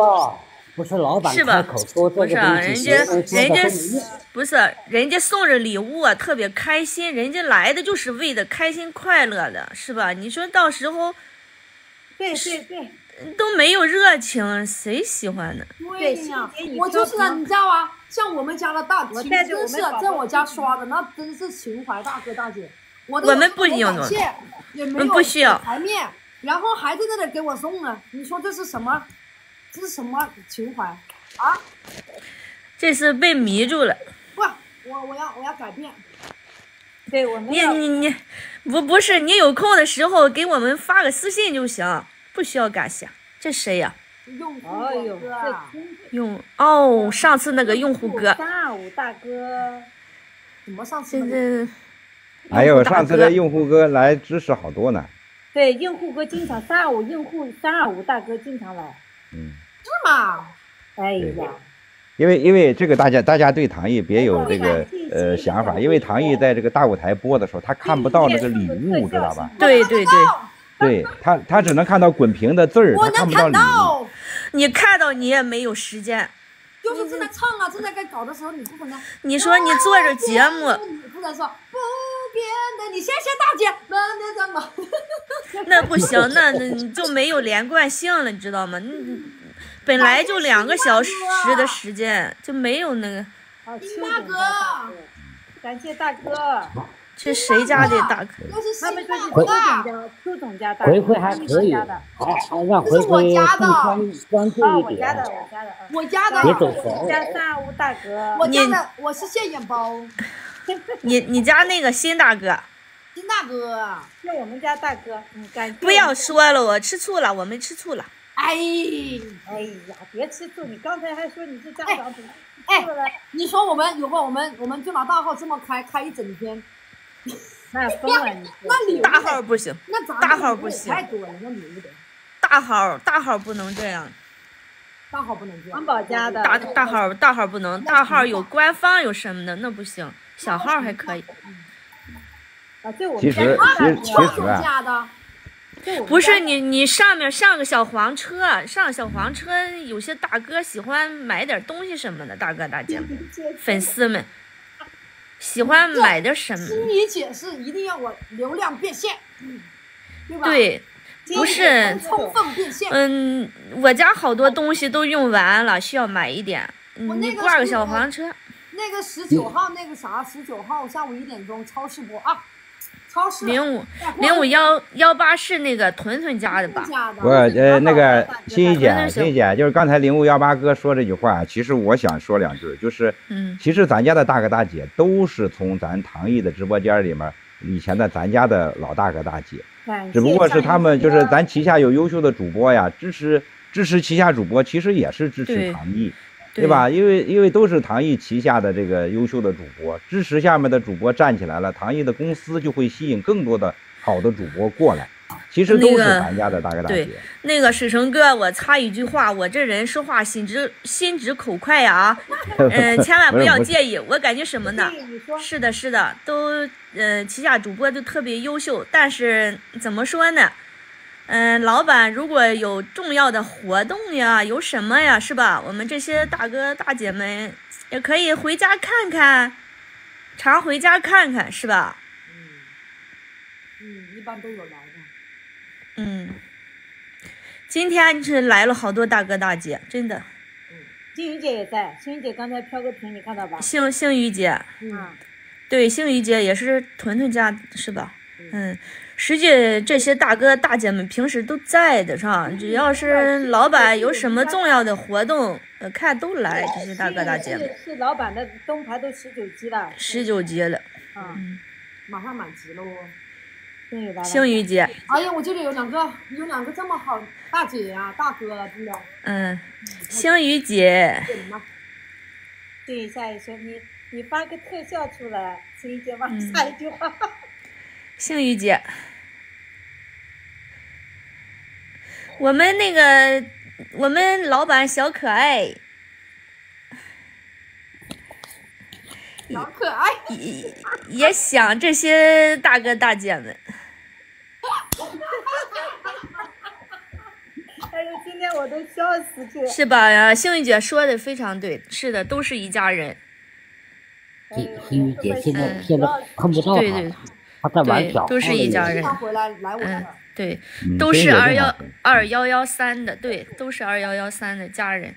不是老板开口说这不是啊，个东西，人家人家不是人家送着礼物啊，特别开心，人家来的就是为的开心快乐的，是吧？你说到时候对对对，都没有热情，谁喜欢呢？对呀我就是啊，你知道吗？像我们家的大情，我带着我真是在我家刷的，那真是情怀大哥大姐。我我们不用感谢，也没我们有不需要。台面，然后还在那里给我送呢。你说这是什么？这是什么情怀啊？这是被迷住了。不，我我要我要改变。对我们你你你，不不是你有空的时候给我们发个私信就行，不需要感谢。这谁呀、用户哎呦，哥用哦，上次那个用户哥，大五大哥，怎么上次现那个在还有用户大哥上次的用户哥来支持好多呢。对用户哥经常三二五用户三二五大哥经常来，嗯，是吗？哎呀，因为因为这个大家大家对唐毅别有这个呃想法，因为唐毅在这个大舞台播的时候，他看不到那个礼物，知道吧？对对对，对他他只能看到滚屏的字儿，我能看他看不到礼物。你看到你也没有时间。就是正在唱啊，正在该搞的时候，你不可能。你说你做着节目，你不能说不变的，你谢谢大姐，那那怎么？那不行，那那你就没有连贯性了，你知道吗？你本来就两个小时的时间，就没有那个。大哥。感谢大哥，这谁家的大哥？那是他是邱总家，邱总家大回回还邱可以，总家的，还还让这是我回回家的。更关关注啊，一我家的，点。我家的，嗯我家的，别走神家三二五大哥，我家的，我是现眼包，你你家那个新大哥，新大哥，是我们家大哥，嗯，感谢不要说了，我吃醋了，我们吃醋了。哎，哎呀，别吃醋！你刚才还说你是家长怎么哎？你说我们有个我们我们就拿大号这么开开一整天，那 疯了你大号不行，那咱大号不行太多了，那礼物得大号大号不能这样，大号不能这样。王宝家的大大号大号不能，大号有官方有什么的那不行，小号还可以。不是你你上面上个小黄车，上小黄车，有些大哥喜欢买点东西什么的，大哥大姐们，粉丝们喜欢买点什么？听你解释一定要我流量变现，嗯，对吧？，对，不是，充分变现。嗯，我家好多东西都用完了，需要买一点。我那个你挂个小黄车，那个十九号那个啥，十九号下午一点钟超市播啊，超市零五零五幺幺八是那个屯屯家的吧？不是呃那个欣怡姐欣怡姐，就是刚才零五幺八哥说这句话，其实我想说两句，就是嗯，其实咱家的大哥大姐都是从咱唐毅的直播间里面以前的咱家的老大哥大姐，感只不过是他们就是咱旗下有优秀的主播呀，支持支持旗下主播，其实也是支持对唐毅，对吧？？因为因为都是唐毅旗下的这个优秀的主播，支持下面的主播站起来了，唐毅的公司就会吸引更多的好的主播过来。其实都是那个咱家的大哥大对姐。那个水成哥，我插一句话，我这人说话心直心直口快呀啊，嗯、千万不要介意。我感觉什么呢？是的，是的，都呃旗下主播都特别优秀，但是怎么说呢？嗯、老板如果有重要的活动呀，有什么呀，是吧？我们这些大哥大姐们也可以回家看看，常回家看看，是吧？嗯，一般都有来的。嗯，今天是来了好多大哥大姐，真的。星宇姐也在，星宇姐刚才飘个屏，你看到吧？星星宇姐，嗯，对，星宇姐也是屯屯家是吧？嗯，实际这些大哥大姐们平时都在的，是吧？只要是老板有什么重要的活动，呃，看都来这些大哥大姐们。是是老板的灯牌都十九级了，十九级了，啊，马上满级了哦。星宇姐，哎呀，我这里有两个，有两个这么好大姐呀、大哥啊，真的。嗯，星宇姐，对吗？对，下一说你你发个特效出来，星宇姐马上嗯下一句话，星宇姐，我们那个我们老板小可爱。小可爱。也也想这些大哥大姐们，哎呦，今天我都笑死去了。是吧？幸运姐说的非常对，是的，都是一家人。星星宇姐现在嗯现在碰不到对对她，她在玩对小号都是一家人经常回来来我这嗯儿。，对，嗯都是二幺二幺幺三的，对，都是二幺幺三的家人。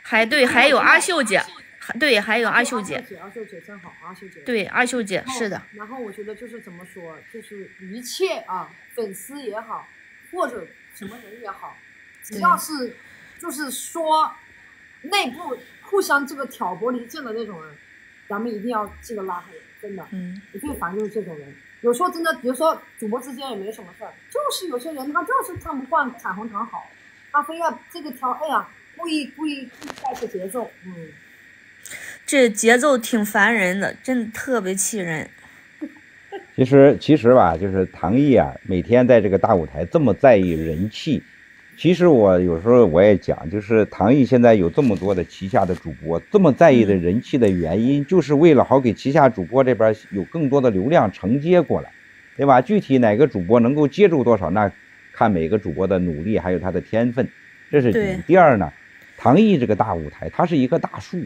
还对，还有阿秀姐，还对，还有阿秀姐，阿秀姐真好，阿秀姐。对，阿秀姐是的，。然后我觉得就是怎么说，就是一切啊，粉丝也好，或者什么人也好，只要是就是说内部互相这个挑拨离间的那种人，咱们一定要记得拉黑，真的。嗯，我最烦就是这种人。有时候真的，比如说主播之间也没什么事儿，就是有些人他就是看不惯彩虹糖好，他非要这个调，哎呀，故意故意故意带个节奏，嗯，这节奏挺烦人的，真的特别气人。其实其实吧，就是唐毅啊，每天在这个大舞台这么在意人气。其实我有时候我也讲，就是唐毅现在有这么多的旗下的主播，这么在意的人气的原因，就是为了好给旗下主播这边有更多的流量承接过来，对吧？具体哪个主播能够接住多少，那看每个主播的努力还有他的天分，这是第一。第二呢，唐毅这个大舞台，它是一棵大树，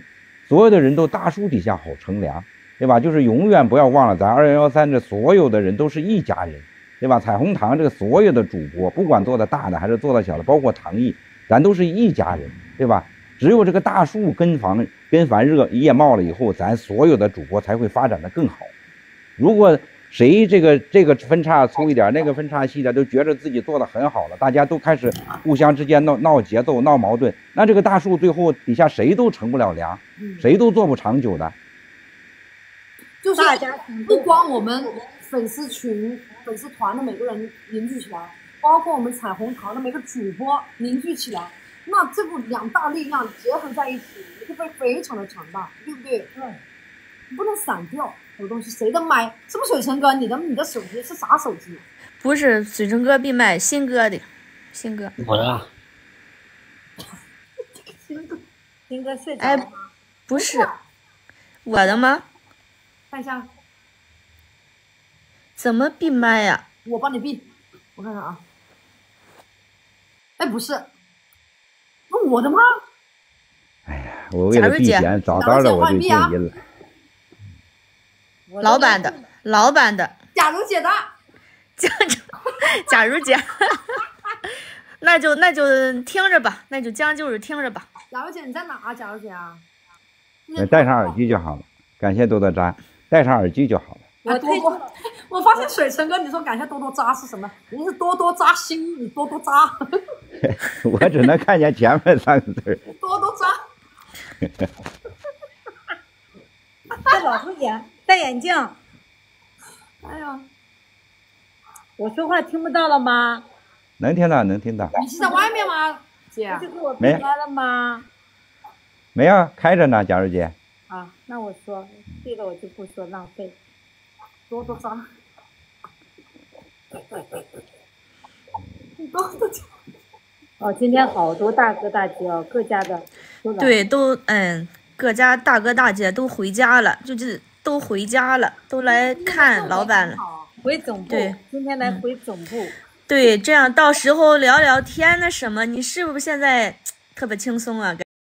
所有的人都大树底下好乘凉。对吧？就是永远不要忘了，咱二幺幺三这所有的人都是一家人，对吧？彩虹糖这个所有的主播，不管做的大的还是做的小的，包括唐毅，咱都是一家人，对吧？只有这个大树根房根繁热叶茂了以后，咱所有的主播才会发展的更好。如果谁这个这个分叉粗一点，那个分叉细一点，都觉得自己做的很好了，大家都开始互相之间闹闹节奏、闹矛盾，那这个大树最后底下谁都成不了凉，嗯，谁都做不长久的。就是大家不光我们粉丝群、粉丝团的每个人凝聚起来，包括我们彩虹糖的每个主播凝聚起来，那这股两大力量结合在一起，就会非常的强大，对不对？对，你不能散掉。有东西谁的麦？是不是水城哥？你的你的手机是啥手机？不是水城哥闭麦，新哥的，新哥。我的 新哥睡着哎了吗？不是我的吗？看一下，怎么闭麦呀、我帮你闭，我看看啊。哎，不是，那我的吗？哎呀我为了避嫌，早早的我就静音了。我老板的，老板的，假如姐的，假如 假如姐，那就那就听着吧，那就将就着听着吧。假如姐你在哪啊？假如姐啊？呃戴上耳机就好了。感谢多多渣，戴上耳机就好了。我多多，我发现水成哥，你说感谢多多渣是什么？人家是多多扎心，你多多扎，我只能看见前面三个字儿。多多渣。这老头眼戴眼镜，哎呀，我说话听不到了吗？能听到，能听到。你是在外面吗，姐不？就给我闭没麦了吗？没有，开着呢，佳茹姐。啊，那我说，这个我就不说，浪费。多多渣。多多渣。哦，今天好多大哥大姐哦，各家的都来。对，都嗯，各家大哥大姐都回家了，就是都回家了，都来看老板了。回总部对，今天来回总部。对，这样到时候聊聊天那什么，你是不是现在特别轻松啊？